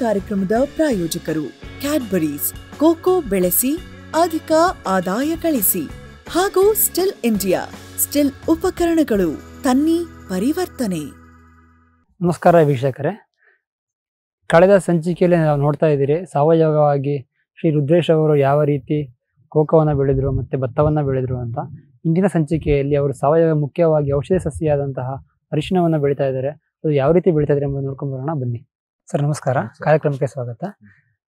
ಕಾರ್ಯಕ್ರಮದ ಪ್ರಾಯೋಜಕರು Cadbury's cocoa ಬೆಳೆಸಿ, ಅಧಿಕ ಆದಾಯ ಗಳಿಸಿ ಹಾಗೂ ಸ್ಟಿಲ್ ಇಂಡಿಯಾ ಸ್ಟಿಲ್ ಉಪಕರಣಗಳು ತನ್ನಿ ಪರಿವರ್ತನೆ. ನಮಸ್ಕಾರ ವೀಕ್ಷಕರೇ. ಕಳೆದ ಸಂಚಿಕೆಯಲ್ಲಿ ನಾವು ನೋಡ್ತಾ ಇದ್ದೀರಿ ಸಾವಯವವಾಗಿ ಶ್ರೀ ರುದ್ರೇಶ್ ಅವರು ಯಾವ ರೀತಿ ಕೋಕೋವನ್ನು ಬೆಳೆದರು ಮತ್ತು ಭತ್ತವನ್ನು ಬೆಳೆದರು ಅಂತ. ಇಂದಿನ ಸಂಚಿಕೆಯಲ್ಲಿ ಅವರು ಸಾವಯವ ಮುಖ್ಯವಾಗಿ ಔಷಧಿ ಸಸ್ಯಾದಂತಹ ಅರಿಶಿಣವನ್ನು ಬೆಳೀತಾ ಇದ್ದಾರೆ. ಅದು ಯಾವ ರೀತಿ ಬೆಳೀತಾ ಇದ್ದಾರೆ ಎಂಬುದು ನೋಡ್ಕೊಂಡು ಬರೋಣ, ಬನ್ನಿ. ಸರ್ ನಮಸ್ಕಾರ. ಕಾರ್ಯಕ್ರಮಕ್ಕೆ ಸ್ವಾಗತ.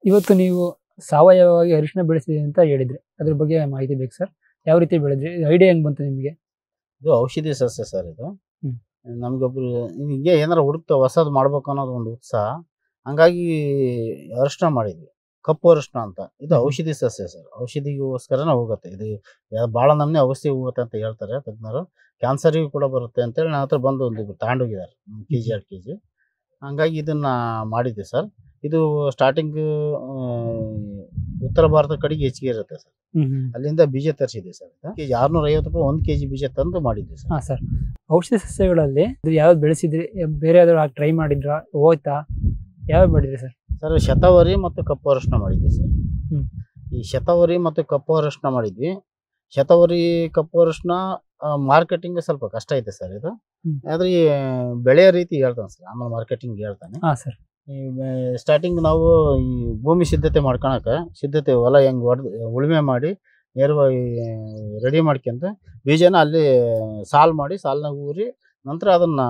ಇವತ್ತು ನೀವು ಸಾವಯವವಾಗಿ ಅರಿಶಿನ ಬೆಳೆಸಿದೆ ಅಂತ ಹೇಳಿದ್ರಿ. ಅದ್ರ ಬಗ್ಗೆ ಮಾಹಿತಿ ಬೇಕು ಸರ್. ಯಾವ ರೀತಿ ಬೆಳೆದ್ರಿ? ಐಡಿಯಾ ಹೆಂಗ್ ಬಂತು ನಿಮಗೆ? ಇದು ಔಷಧಿ ಸಸ್ಯ ಸರ್ ಇದು. ನಮ್ಗೊಬ್ರು ಹಿಂಗೆ ಏನಾರ ಹುಡುಕ್ತ ಹೊಸದು ಮಾಡ್ಬೇಕು ಅನ್ನೋದು ಒಂದು ಉತ್ಸಾಹ. ಹಂಗಾಗಿ ಅರಿಶಿನ ಮಾಡಿದ್ವಿ. ಕಪ್ಪು ಅರಿಶಿನ ಅಂತ. ಇದು. ಔಷಧಿ ಸಸ್ಯ ಸರ್. ಔಷಧಿಗೋಸ್ಕರನೇ ಹೋಗುತ್ತೆ. ಇದು ಭಾಳ ನಮ್ನೆ ಔಷಧಿ ಹೋಗುತ್ತೆ ಅಂತ ಹೇಳ್ತಾರೆ ತಜ್ಞರು. ಕ್ಯಾನ್ಸರಿಗೂ ಕೂಡ ಬರುತ್ತೆ ಅಂತೇಳಿ ನನ್ನ ಹತ್ರ ಬಂದು ಒಂದು ತಗೊಂಡೋಗಿದ್ದಾರೆ ಕೆ ಜಿ ಎರಡು ಕೆ ಜಿ ಹಂಗಾಗಿ ಇದನ್ನ ಮಾಡಿದ್ದೆ ಸರ್. ಇದು ಸ್ಟಾರ್ಟಿಂಗ್ ಉತ್ತರ ಭಾರತ ಕಡೆಗೆ ಹೆಚ್ಚಿಗೆ ಇರುತ್ತೆ ಸರ್. ಅಲ್ಲಿಂದ ಬೀಜ ತರಿಸಿದೆ ಸರ್ ಕೆಜಿ ಆರ್ನೂರ ಐವತ್ತು ರೂಪಾಯಿ ಒಂದು ಕೆಜಿ ಬೀಜ ತಂದು ಮಾಡಿದ್ದೆ ಸರ್. ಹಾ ಸರ್. ಔಷಧಿ ಸಸ್ಯಗಳಲ್ಲಿ ಇದು ಯಾವ್ದು ಬೆಳೆಸಿದ್ರಿ ಬೇರೆ ಯಾವ್ದಾದ್ರು ಟ್ರೈ ಮಾಡಿದ್ರಾ ಹೋಯ್ತಾ? ಯಾವ್ದು ಮಾಡಿದ್ರಿ ಸರ್? ಸರ್ ಶತಾವರಿ ಮತ್ತು ಕಪ್ಪು ಅರಶಿನ ಮಾಡಿದ್ವಿ ಸರ್. ಈ ಶತಾವರಿ ಮತ್ತು ಕಪ್ಪು ಅರಶಿನ ಮಾಡಿದ್ವಿ. ಶತಾವರಿ ಕಪ್ಪು ಅರಶಿನ ಮಾರ್ಕೆಟಿಂಗ್ ಸ್ವಲ್ಪ ಕಷ್ಟ ಐತೆ ಸರ್ ಇದು. ಹ್ಮ್. ಆದ್ರೆ ಈ ಬೆಳೆಯ ರೀತಿ ಹೇಳ್ತಾನೆ ಸರ್ ಆಮೇಲೆ ಮಾರ್ಕೆಟಿಂಗ್ ಹೇಳ್ತಾನೆ. ಹಾ ಸರ್. ಈ ಸ್ಟಾರ್ಟಿಂಗ್ ನಾವು ಈ ಭೂಮಿ ಸಿದ್ಧತೆ ಮಾಡ್ಕೊಳಕ ಸಿದ್ಧತೆ ಹೊಲ ಹೆಂಗ್ ಹೊಡೆದು ಉಳುಮೆ ಮಾಡಿ ನೇರವಾಗಿ ರೆಡಿ ಮಾಡ್ಕೊಂತ ಬೀಜನ ಅಲ್ಲಿ ಸಾಲ್ ಮಾಡಿ ಸಾಲ್ನ ಊರಿ ನಂತರ ಅದನ್ನ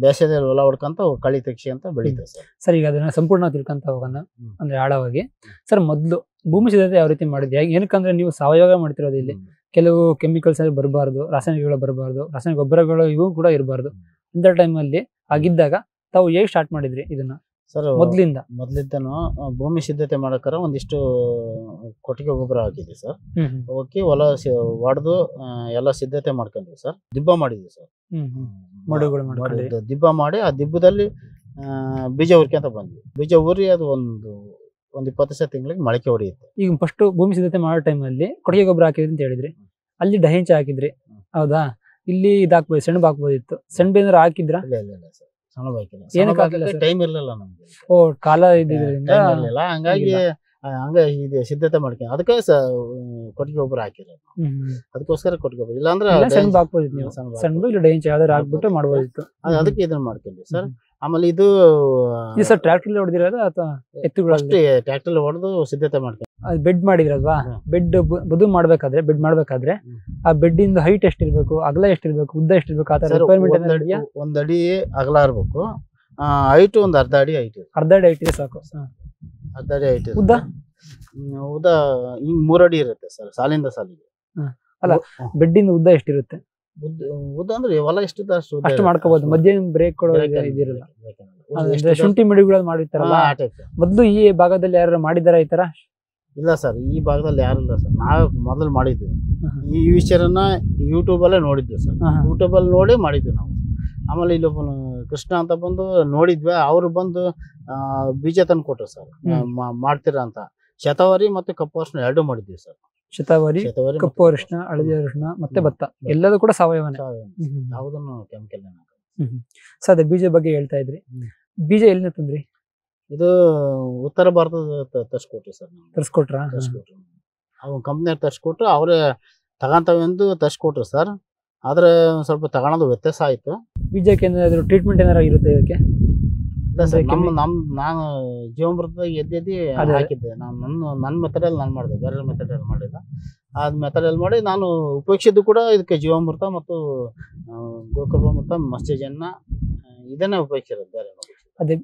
ಬೇಸದಲ್ಲಿ ಹೊಲ ಹೊಡ್ಕೊಂತ ಕಳಿ ತೆಗ್ಸಿ ಅಂತ ಬೆಳೀತದೆ ಸರ್. ಸರ್ ಈಗ ಅದನ್ನ ಸಂಪೂರ್ಣ ತಿಳ್ಕೊಂತ ಹೋಗೋಣ ಹ್ಮ್. ಅಂದ್ರೆ ಆಳವಾಗಿ. ಸರ್ ಮೊದಲು ಭೂಮಿ ಸಿದ್ಧತೆ ಯಾವ ರೀತಿ ಮಾಡಿದ್ವಿ ಯಾಕೆ- ಏನಕ್ಕಂದ್ರೆ ನೀವು ಸಾವಯವ ಮಾಡ್ತಿರೋದು ಇಲ್ಲಿ. ಹ್ಮ್. ಕೆಲವು ಕೆಮಿಕಲ್ಸ್ ಬರಬಾರ್ದು ರಾಸಾಯನಿಕಗಳು ಬರಬಾರ್ದು ರಾಸಾಯನಿಕ ಗೊಬ್ಬರಗಳು ಇವು ಕೂಡ ಇರಬಾರ್ದು. ಅಂತ ಟೈಮಲ್ಲಿ ಆಗಿದ್ದಾಗ ತಾವು ಹೇಗೆ ಸ್ಟಾರ್ಟ್ ಮಾಡಿದ್ರಿ ಇದನ್ನ? ಸರ್ ಮೊದಲಿಂದ? ಮೊದ್ಲಿದ್ದನು ಭೂಮಿ ಸಿದ್ಧತೆ ಮಾಡಕ್ಕಾರ ಒಂದಿಷ್ಟು ಕೊಟ್ಟಿಗೆ ಗೊಬ್ಬರ ಹಾಕಿದ್ವಿ ಸರ್. ಓಕೆ ಹೊಲ ಹೊಡೆದು ಎಲ್ಲ ಸಿದ್ಧತೆ ಮಾಡ್ಕೊಂಡ್ವಿ ಸರ್. ದಿಬ್ಬ ಮಾಡಿದ್ವಿ ಸರ್. ಮಡುಗಳು ದಿಬ್ಬ ಮಾಡಿ ಆ ದಿಬ್ಬದಲ್ಲಿ ಬೀಜ ಅಂತ ಬಂದ್ವಿ. ಬೀಜ ಉರಿ ಅದು ಒಂದು ಒಂದ್ ಇಪ್ಪತ್ತು ವರ್ಷ ತಿಂಗಳಿಗೆ ಮೊಳಕೆ ಹೊಡೆಯುತ್ತೆ. ಈಗ ಫಸ್ಟ್ ಭೂಮಿ ಸಿದ್ಧತೆ ಮಾಡೋ ಟೈಮಲ್ಲಿ ಕೊಟ್ಟಿಗೆ ಗೊಬ್ಬರ ಹಾಕಿದ್ರಿ ಅಂತ ಹೇಳಿದ್ರಿ ಅಲ್ಲಿ ಡಹೆಂಚ ಹಾಕಿದ್ರಿ ಹೌದಾ? ಇಲ್ಲಿ ಇದು ಹಾಕ್ಬೋದು ಸೆಣಬು ಹಾಕ್ಬೋದಿತ್ತು. ಸೆಣಬು ಏನಾರು ಹಾಕಿದ್ರ? ಇಲ್ಲ ಇಲ್ಲ ಇಲ್ಲ ಸರ್. ಸಣ್ಣ ಬಾಕಿಲ್ಲ ಏನಕ್ಕೆ ಹಾಕಿಲ್ಲ ಟೈಮ್ ಇರ್ಲಿಲ್ಲ ನಮ್ಗೆ. ಓ ಕಾಲ ಇರ್ಲಿಲ್ಲ. ಹಂಗಾಗಿ ಹಂಗ ಇದೆ ಸಿದ್ಧತೆ ಮಾಡ್ಕೊಂಡು. ಅದಕ್ಕೆ ಕೊಟ್ಟಿಗೆ ಗೊಬ್ಬರ ಹ್ಮ್. ಅದಕ್ಕೋಸ್ಕರ ಕೊಟ್ಟಿಗೆ ಗೊಬ್ಬರ. ಇಲ್ಲಾಂದ್ರೆ ಸೆಣಬು ಹಾಕ್ಬೋದಿತ್ತು ನೀವು. ಸೆಣಬು ಇಲ್ಲ ಡೈಂಚ ಯಾವ್ದಾರು ಹಾಕ್ಬಿಟ್ಟು ಮಾಡ್ಬೋದಿತ್ತು. ಅದ್- ಅದಕ್ಕೆ ಇದನ್ನ ಮಾಡ್ಕೊಂಡ್ವಿ ಸರ್. ಆಮೇಲೆ ಇದು ಟ್ರಾಕ್ಟರ್ ಸರ್ ಟ್ರ್ಯಾಕ್ಟರ್ ಹೊಡೆದಿರೋದು ಅಥವಾ ಟ್ರ್ಯಾಕ್ಟರ್ ಹೊಡೆದು ಸಿದ್ಧತೆ ಮಾಡ್ತೇವೆ ಅದು ಬೆಡ್ ಮಾಡಿದ್ರಲ್ವಾ? ಬೆಡ್ ಬದು ಮಾಡ್ಬೇಕಾದ್ರೆ ಬೆಡ್ ಮಾಡ್ಬೇಕಾದ್ರೆ ಆ ಬೆಡ್ ಇಂದ ಹೈಟ್ ಎಷ್ಟಿರ್ಬೇಕು ಅಗಲ ಎಷ್ಟಿರ್ಬೇಕು ಉದ್ದ ಎಷ್ಟಿರ್ಬೇಕು ಆ ತರ ರಿಕ್ವೈರ್ಮೆಂಟ್ ಒಂದ್ ಅಡಿ- ಅಗಲ ಇರ್ಬೇಕು. ಹೈಟ್ ಒಂದ್ ಅರ್ಧ ಅಡಿ ಹೈಟ್ ಅರ್ಧ ಅಡಿ ಹೈಟ್ ಇದೆ ಸಾಕು. ಅರ್ಧ ಅಡಿ ಹೈಟ್ ಉದ್ದ? ಉದ್ದ ಹಿಂಗ್ ಮೂರಡಿ ಇರುತ್ತೆ ಸರ್ ಸಾಲಿಂದ ಸಾಲಿಗೆ. ಅಲ್ಲ, ಬೆಡ್ಡಿಂದ ಬೆಡ್ ಇಂದ ಉದ್ದ ಎಷ್ಟಿರುತ್ತೆ? ಉದ್ದ ಅಂದ್ರೆ ಹೊಲ ಎಷ್ಟಿದೆ ಅಷ್ಟು ಅಷ್ಟು. ಮಾಡ್ಕೋಬಹುದು ಅಷ್ಟು ಮಧ್ಯ ಬ್ರೇಕ್ ಕೊಡೋ ಇದಿರಲ್ಲ. ಅಂದ್ರೆ ಶುಂಠಿ ಮಿಡಿಗಳು ಮಾಡಿರ್ತಾರಲ್ಲ ಮೊದ್ಲು ಈ ಭಾಗದಲ್ಲಿ ಯಾರು ಮಾಡಿದಾರ ಈ ತರ? ಇಲ್ಲ ಸರ್ ಈ ಭಾಗದಲ್ಲಿ ಯಾರು ಇಲ್ಲ ಸರ್ ನಾವೇ ಮೊದಲು ಮಾಡಿದ್ವಿ ಈ ವಿಷಯನ ಯೂಟ್ಯೂಬ್ ಅಲ್ಲೇ ನೋಡಿದ್ವಿ ಸರ್. ಯೂಟ್ಯೂಬ್ ಅಲ್ಲಿ ನೋಡಿ ಮಾಡಿದ್ವಿ ನಾವು. ಆಮೇಲೆ ಇಲ್ಲೊಬ್ಬನು ಕೃಷ್ಣ ಅಂತ ಬಂದು ನೋಡಿದ್ವಿ. ಅವ್ರು ಬಂದು ಬೀಜ ತಂದು ಕೊಟ್ರು ಸರ್ ಮಾಡ್ತೀರ ಮಾಡ್ತೀರಾ ಅಂತ. ಶತಾವರಿ ಮತ್ತೆ ಕಪ್ಪು ವರ್ಷ ಎರಡು ಮಾಡಿದ್ವಿ ಸರ್ ಶತಾವರಿ ಶತಾವರಿ ಕಪ್ಪು ಅರಿಶಿನ ಹಳದಿ ಅರಿಶಿನ ಮತ್ತೆ ಭತ್ತ ಎಲ್ಲದೂ ಕೂಡ ಸಾವಯವನೇ ಹ್ಮ್, ಹ್ಮ್. ಯಾವುದನ್ನು ಕೆಮಿಕಲ್ ಸೊ ಅದೇ ಬೀಜ ಬಗ್ಗೆ ಹೇಳ್ತಾ ಇದ್ರಿ. ಹ್ಮ್. ಬೀಜ ಎಲ್ಲಿಂದ ತಂದ್ರಿ? ಇದು ಉತ್ತರ ಭಾರತದ ತರ್ಸ್ಕೊಟ್ರಿ ಸರ್ ನಾವು. ತರ್ಸ್ಕೊಟ್ರಾ? ತರ್ಸ್ಕೊಟ್ರು. ಅವ್ನ ಕಂಪ್ನಿಯವ್ರು ತರ್ಸ್ಕೊಟ್ರು ಅವರೇ ತಗೊಂತವೆಂದು ತರ್ಸ್ಕೊಟ್ರು ಸರ್. ಆದ್ರೆ ಒಂದ್ ಸ್ವಲ್ಪ ತಗೊಳೋದು ವ್ಯತ್ಯಾಸ ಆಯ್ತು. ಬೀಜಕ್ಕೆ ಏನಾದ್ರು ಟ್ರೀಟ್ಮೆಂಟ್ ಏನಾರ ಇರುತ್ತೆ ಇದಕ್ಕೆ? ಸರ್ ನಮ್ಮ ಕೆಮ್ಮಿ- ನಮ್ ನಾನು ಜೀವಾಮೃತದಾಗ ಎದ್ದೆದ್ದಿ ಅದೇ. ಹಾಕಿದ್ದೆ. ನಾನು ನನ್ನ ನನ್ನ ಮೆಥಡಲ್ಲಿ ನಾನು ಮಾಡಿದೆ. ಬೇರೆ ಮೆಥಡಲ್ಲಿ ಮಾಡಿಲ್ಲ. ಆ ಮೆಥಡಲ್ಲಿ ಮಾಡಿ ನಾನು ಉಪಯೋಗಿಸಿದ್ದು ಕೂಡ ಇದಕ್ಕೆ ಜೀವಾಮೃತ ಮತ್ತು ಗೋಕರ್ಮೃತ ಆ, ಇದನ್ನೇ ಉಪಯೋಗಿಸಿರೋದು. ಬೇರೆ ಅದೇ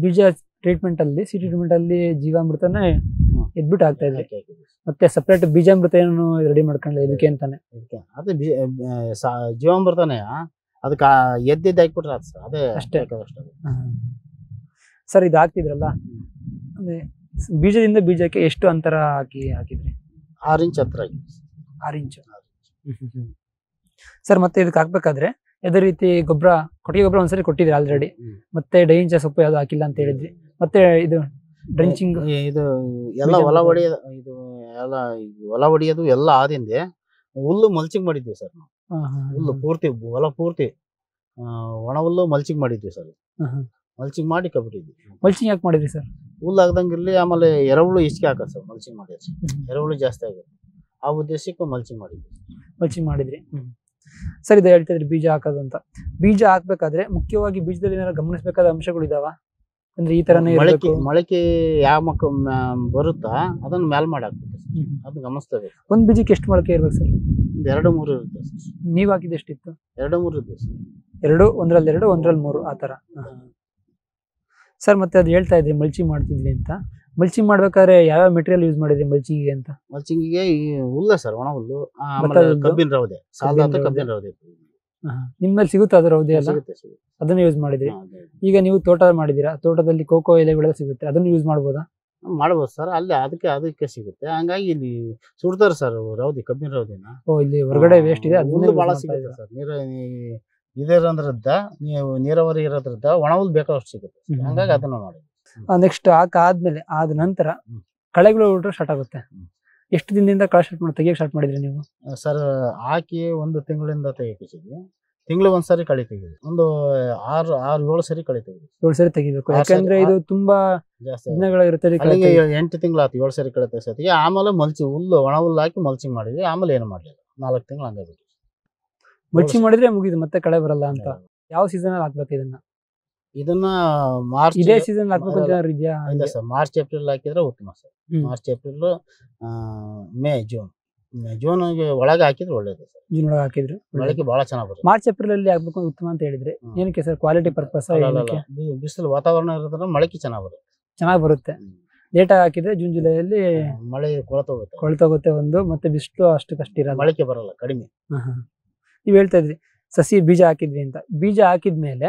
ಬೀಜ ಟ್ರೀಟ್ಮೆಂಟ್ ಅಲ್ಲಿ ಸಿ ಟ್ರೀಟ್ಮೆಂಟ್ ಅಲ್ಲಿ ಜೀವಾಮೃತನೇ ಎದ್ಬಿಟ್ಟು ಆಗ್ತಾ ಇದೆ. ಮತ್ತೆ ಸಪ್ರೇಟ್ ಬೀಜಾಮೃತ ಏನು ರೆಡಿ ಮಾಡ್ಕೊಂಡು ಇದಕ್ಕೆ ಅಂತಾನೆ. ಅದೇ ಜೀವಾಮೃತನೇ ಅದಕ್ಕೆ ಎದ್ದೆದ್ದು ಹಾಕ್ಬಿಟ್ರೆ ಅದೇ ಅಷ್ಟೇ. ಅಷ್ಟೇ ಅದು. ಸರ್ ಇದು ಹಾಕ್ತಿದ್ರಲ್ಲ ಅಂದ್ರೆ ಬೀಜದಿಂದ ಬೀಜಕ್ಕೆ ಎಷ್ಟು ಅಂತರ ಹಾಕಿ ಹಾಕಿದ್ರಿ? ಆರು ಇಂಚ್ ಹತ್ರ ಆರು ಇಂಚು. ಸರ್ ಮತ್ತೆ ಇದಕ್ಕೆ ಹಾಕ್ಬೇಕಾದ್ರೆ ಯಾವುದೇ ರೀತಿ ಗೊಬ್ಬರ ಕೊಟ್ಟಿಗೆ ಗೊಬ್ಬರ ಒಂದ್ಸರಿ ಕೊಟ್ಟಿದ್ರಿ ಆಲ್ರೆಡಿ ಮತ್ತೆ ಡೈಂಚ ಸೊಪ್ಪು ಯಾವ್ದು ಹಾಕಿಲ್ಲ ಅಂತ ಹೇಳಿದ್ರಿ. ಮತ್ತೆ ಇದು ಡ್ರಿಂಚಿಂಗ್ ಇದು ಎಲ್ಲ ಹೊಲ. ಹೊಡೆಯೋದು ಇದು ಎಲ್ಲ ಹೊಲ ಹೊಡೆಯೋದು ಎಲ್ಲ ಆದಿಂದೆ ಹುಲ್ಲು ಮಲ್ಚಿಂಗ್ ಮಾಡಿದ್ವಿ ಸರ್ ಹುಲ್ಲು ಪೂರ್ತಿ ಹೊಲ ಪೂರ್ತಿ ಒಣ ಹುಲ್ಲು ಮಲ್ಚಿಂಗ್ ಮಾಡಿದ್ವಿ ಸರ್. ಮಲ್ಚಿಂಗ್ ಮಾಡಿ ಕಬ್ಬಿಟ್ಟಿದ್ವಿ ಮಲ್ಚಿಂಗ್ ಯಾಕೆ ಮಾಡಿದ್ರಿ ಸರ್? ಹುಲ್ಲು ಆಗದಂಗಿರ್ಲಿ ಆಮೇಲೆ ಎರವಳು ಹೆಚ್ಚಿಗೆ ಹಾಕೋದು ಸರ್ ಮಲ್ಚಿಂಗ್ ಮಾಡಿದ್ರೆ. ಎರವಳು ಜಾಸ್ತಿ ಆಗಿದೆ ಆ ಉದ್ದೇಶಕ್ಕೆ ಮಲ್ಚಿಂಗ್ ಮಾಡಿದ್ವಿ. ಮಲ್ಚಿಂಗ್ ಮಾಡಿದ್ರಿ. ಸರ್ ಇದು ಹೇಳ್ತಾ ಇದ್ರಿ ಬೀಜ ಹಾಕೋದು ಅಂತ. ಬೀಜ ಹಾಕ್ಬೇಕಾದ್ರೆ ಮುಖ್ಯವಾಗಿ ಬೀಜದಲ್ಲಿ ಏನಾದ್ರು ಗಮನಿಸಬೇಕಾದ ಅಂಶಗಳು ಇದಾವ? ಅಂದ್ರೆ ಈ ತರನೇ ಮೊಳಕೆ ಮೊಳಕೆ ಯಾವ ಮಕ್ಕ ಬರುತ್ತಾ ಅದನ್ನ ಮ್ಯಾಲ್ ಮಾಡಾಕ್ಬೇಕು ಅದು ಗಮನಿಸ್ಬೇಕು ಒಂದ್ ಬೀಜಕ್ಕೆ ಎಷ್ಟು ಮೊಳಕೆ ಇರ್ಬೇಕು ಸರ್? ಒಂದು ಎರಡು ಮೂರು ಇರುತ್ತೆ ಸರ್. ನೀವ್ ಹಾಕಿದ ಎಷ್ಟಿತ್ತು? ಎರಡು ಮೂರು ಇರುತ್ತೆ ಸರ್. ಎರಡು ಒಂದ್ರಲ್ಲಿ ಎರಡು ಒಂದ್ರಲ್ಲಿ ಮೂರು ಆ ತರ. ಸರ್ ಮತ್ತೆ ಅದು ಹೇಳ್ತಾ ಇದ್ರಿ ಮಲ್ಚಿ ಮಾಡ್ತಿದ್ವಿ ಅಂತ. ಮಲ್ಚಿಂಗ್ ಮಾಡ್ಬೇಕಾದ್ರೆ ಯಾವ್ಯಾವ ಮೆಟೀರಿಯಲ್ ಯೂಸ್ ಮಾಡಿದ್ರಿ ಮಲ್ಚಿಂಗ್ ಅಂತ? ಮಲ್ಚಿಂಗಿಗೆ ಈ ಹುಲ್ಲ ಸರ್ ಒಣ ಹುಲ್ಲು ಆಮೇಲೆ? ಕಬ್ಬಿನ ರವದೆ ಸಾಲದ ಕಬ್ಬಿನ ರವದೆ. ಕಬ್ಬಿನ ರವದೆ ನಿಮ್ಮಲ್ಲಿ ಸಿಗುತ್ತಾ ಅದ್ರ ರೌದೆ ಎಲ್ಲ? ಸಿಗುತ್ತೆ ಸಿಗುತ್ತೆ. ಅದನ್ನ ಯೂಸ್ ಮಾಡಿದ್ರಿ. ಹಾ, ಅದೇ. ಈಗ ನೀವು ತೋಟ ಮಾಡಿದೀರಾ ತೋಟದಲ್ಲಿ ಕೋಕೋ ಎಲೆಗಳೆಲ್ಲ ಸಿಗುತ್ತೆ ಅದನ್ನ ಯೂಸ್ ಮಾಡ್ಬೋದಾ? ಮಾಡ್ಬೋದು ಸರ್ ಅಲ್ಲಿ ಅದಕ್ಕೆ ಅದಕ್ಕೆ ಸಿಗುತ್ತೆ. ಹಂಗಾಗಿ ಇಲ್ಲಿ ಸುಡ್ತಾರೆ ಸರ್ ರೌದಿ ಕಬ್ಬಿನ ರೌದಿನ. ಓ ಇಲ್ಲಿ ಹೊರಗಡೆ ವೇಸ್ಟ್ ಇದೆ ಹುಲ್ಲು ಬಹಳ ಭಾಳ ಸಿಗುತ್ತೆ ಸರ್ ನೀರ ಇದಿರೋದ್ರಿಂದ ನೀವು ನೀರಾವರಿ ಇರೋದ್ರಿಂದ ಒಣಹುಲ್ ಬೇಕಾದಷ್ಟು ಸಿಗುತ್ತೆ. ಹಂಗಾಗಿ ಅದನ್ನ ಮಾಡಿ. ನೆಕ್ಸ್ಟ್ ಹಾಕ ಆದ್ಮೇಲೆ ಆದ ನಂತರ ಕಳೆಗಳು ಸ್ಟಾರ್ಟ್ ಆಗುತ್ತೆ. ಎಷ್ಟು ದಿನದಿಂದ ಕಳೆ ಸ್ಟಾರ್ಟ್ ಮಾಡಿ ತೆಗಿಯಕ್ಕೆ ಸ್ಟಾರ್ಟ್ ಮಾಡಿದ್ರಿ ನೀವು? ಸರ್ ಹಾಕಿ ಒಂದು ತಿಂಗಳಿಂದ ತೆಗಿಸಿದ್ವಿ ತಿಂಗಳು ಒಂದ್ಸರಿ ಕಳೆ ತೆಗೆದ್ವಿ ಒಂದು ಆರು ಆರು ಏಳು ಸರಿ ಕಳೆ ತೆಗೆದ್ವಿ ಏಳು ಸರಿ ತೆಗಿಬೇಕು. ಯಾಕಂದ್ರೆ ಇದು ತುಂಬಾ. ದಿನಗಳಿರುತ್ತೆ ಎಂಟು ತಿಂಗಳು ಆಯ್ತು ಏಳು ಸರಿ ಕಳೆ ತೆಗ್ಸತ್ತಿಗೆ. ಆಮೇಲೆ ಮಲ್ಚಿ ಹುಲ್ಲು ಒಣ ಹುಲ್ಲು ಹಾಕಿ ಮಲ್ಚಿಂಗ್ ಮಾಡಿದ್ವಿ. ಆಮೇಲೆ ಏನು ಮಾಡಲಿಲ್ಲ. ನಾಲ್ಕು ತಿಂಗಳು ಹಂಗೆ ಮಲ್ಚಿಂಗ್ ಮಾಡಿದ್ರೆ ಮುಗಿದು ಮತ್ತೆ ಕಳೆ ಬರಲ್ಲ ಅಂತ. ಯಾವ ಸೀಸನ್ ಅಲ್ಲಿ ಹಾಕ್ಬೇಕು ಇದನ್ನ? ಇದನ್ನ ಮಾರ್ಚ್ ಇದೇ ಸೀಸನ್ ಹಾಕ್ಬೇಕು ಅಂತ ಏನಾದ್ರು ಇದೆಯಾ? ಇಲ್ಲ ಸರ್ ಮಾರ್ಚ್ ಏಪ್ರಿಲ್ ಹಾಕಿದ್ರೆ ಉತ್ತಮ sir. Hmm. March April May June May ಜೂನ್ಗೆ ಒಳಗೆ ಹಾಕಿದ್ರೆ ಒಳ್ಳೇದು ಸರ್. ಜೂನ್ ಒಳಗೆ ಹಾಕಿದ್ರೆ ಮೊಳಕೆ ಬಹಳ ಚೆನ್ನಾಗಿ ಬರುತ್ತೆ. ಮಾರ್ಚ್ ಏಪ್ರಿಲ್ ಅಲ್ಲಿ ಹಾಕ್ಬೇಕು ಅಂತ ಉತ್ತಮ ಅಂತ ಹೇಳಿದ್ರೆ ಹ್ಮ್. ಏನಕ್ಕೆ ಸರ್? ಕ್ವಾಲಿಟಿ ಪರ್ಪಸ್ ಅಲ್ಲ, ಅಲ್ಲ, ಏನಕ್ಕೆ? ಅಲ್ಲ. ಬಿ- ಬಿಸಿಲು ವಾತಾವರಣ ಇರೋದ್ರಿಂದ ಮೊಳಕೆ ಚೆನ್ನಾಗಿ ಬರುತ್ತೆ. ಚೆನ್ನಾಗಿ ಬರುತ್ತೆ. ಲೇಟ್ ಆಗಿ ಹಾಕಿದ್ರೆ ಜೂನ್ ಜುಲೈಯಲ್ಲಿ ಮಳೆ ಕೊಳತೋಗುತ್ತೆ ಕೊಳ್ತೋಗುತ್ತೆ ಒಂದು ಮತ್ತೆ ಬಿಸಿಲು ಅಷ್ಟಕ್ಕಷ್ಟು ಇರಲ್ಲ. ಮೊಳಕೆ ಬರಲ್ಲ ಕಡಿಮೆ. ಹಾ, ಹಾ. ನೀವ್ ಹೇಳ್ತಾ ಇದ್ರಿ ಸಸಿ ಬೀಜ ಹಾಕಿದ್ವಿ ಅಂತ. ಬೀಜ ಹಾಕಿದ್ಮೇಲೆ ಮೇಲೆ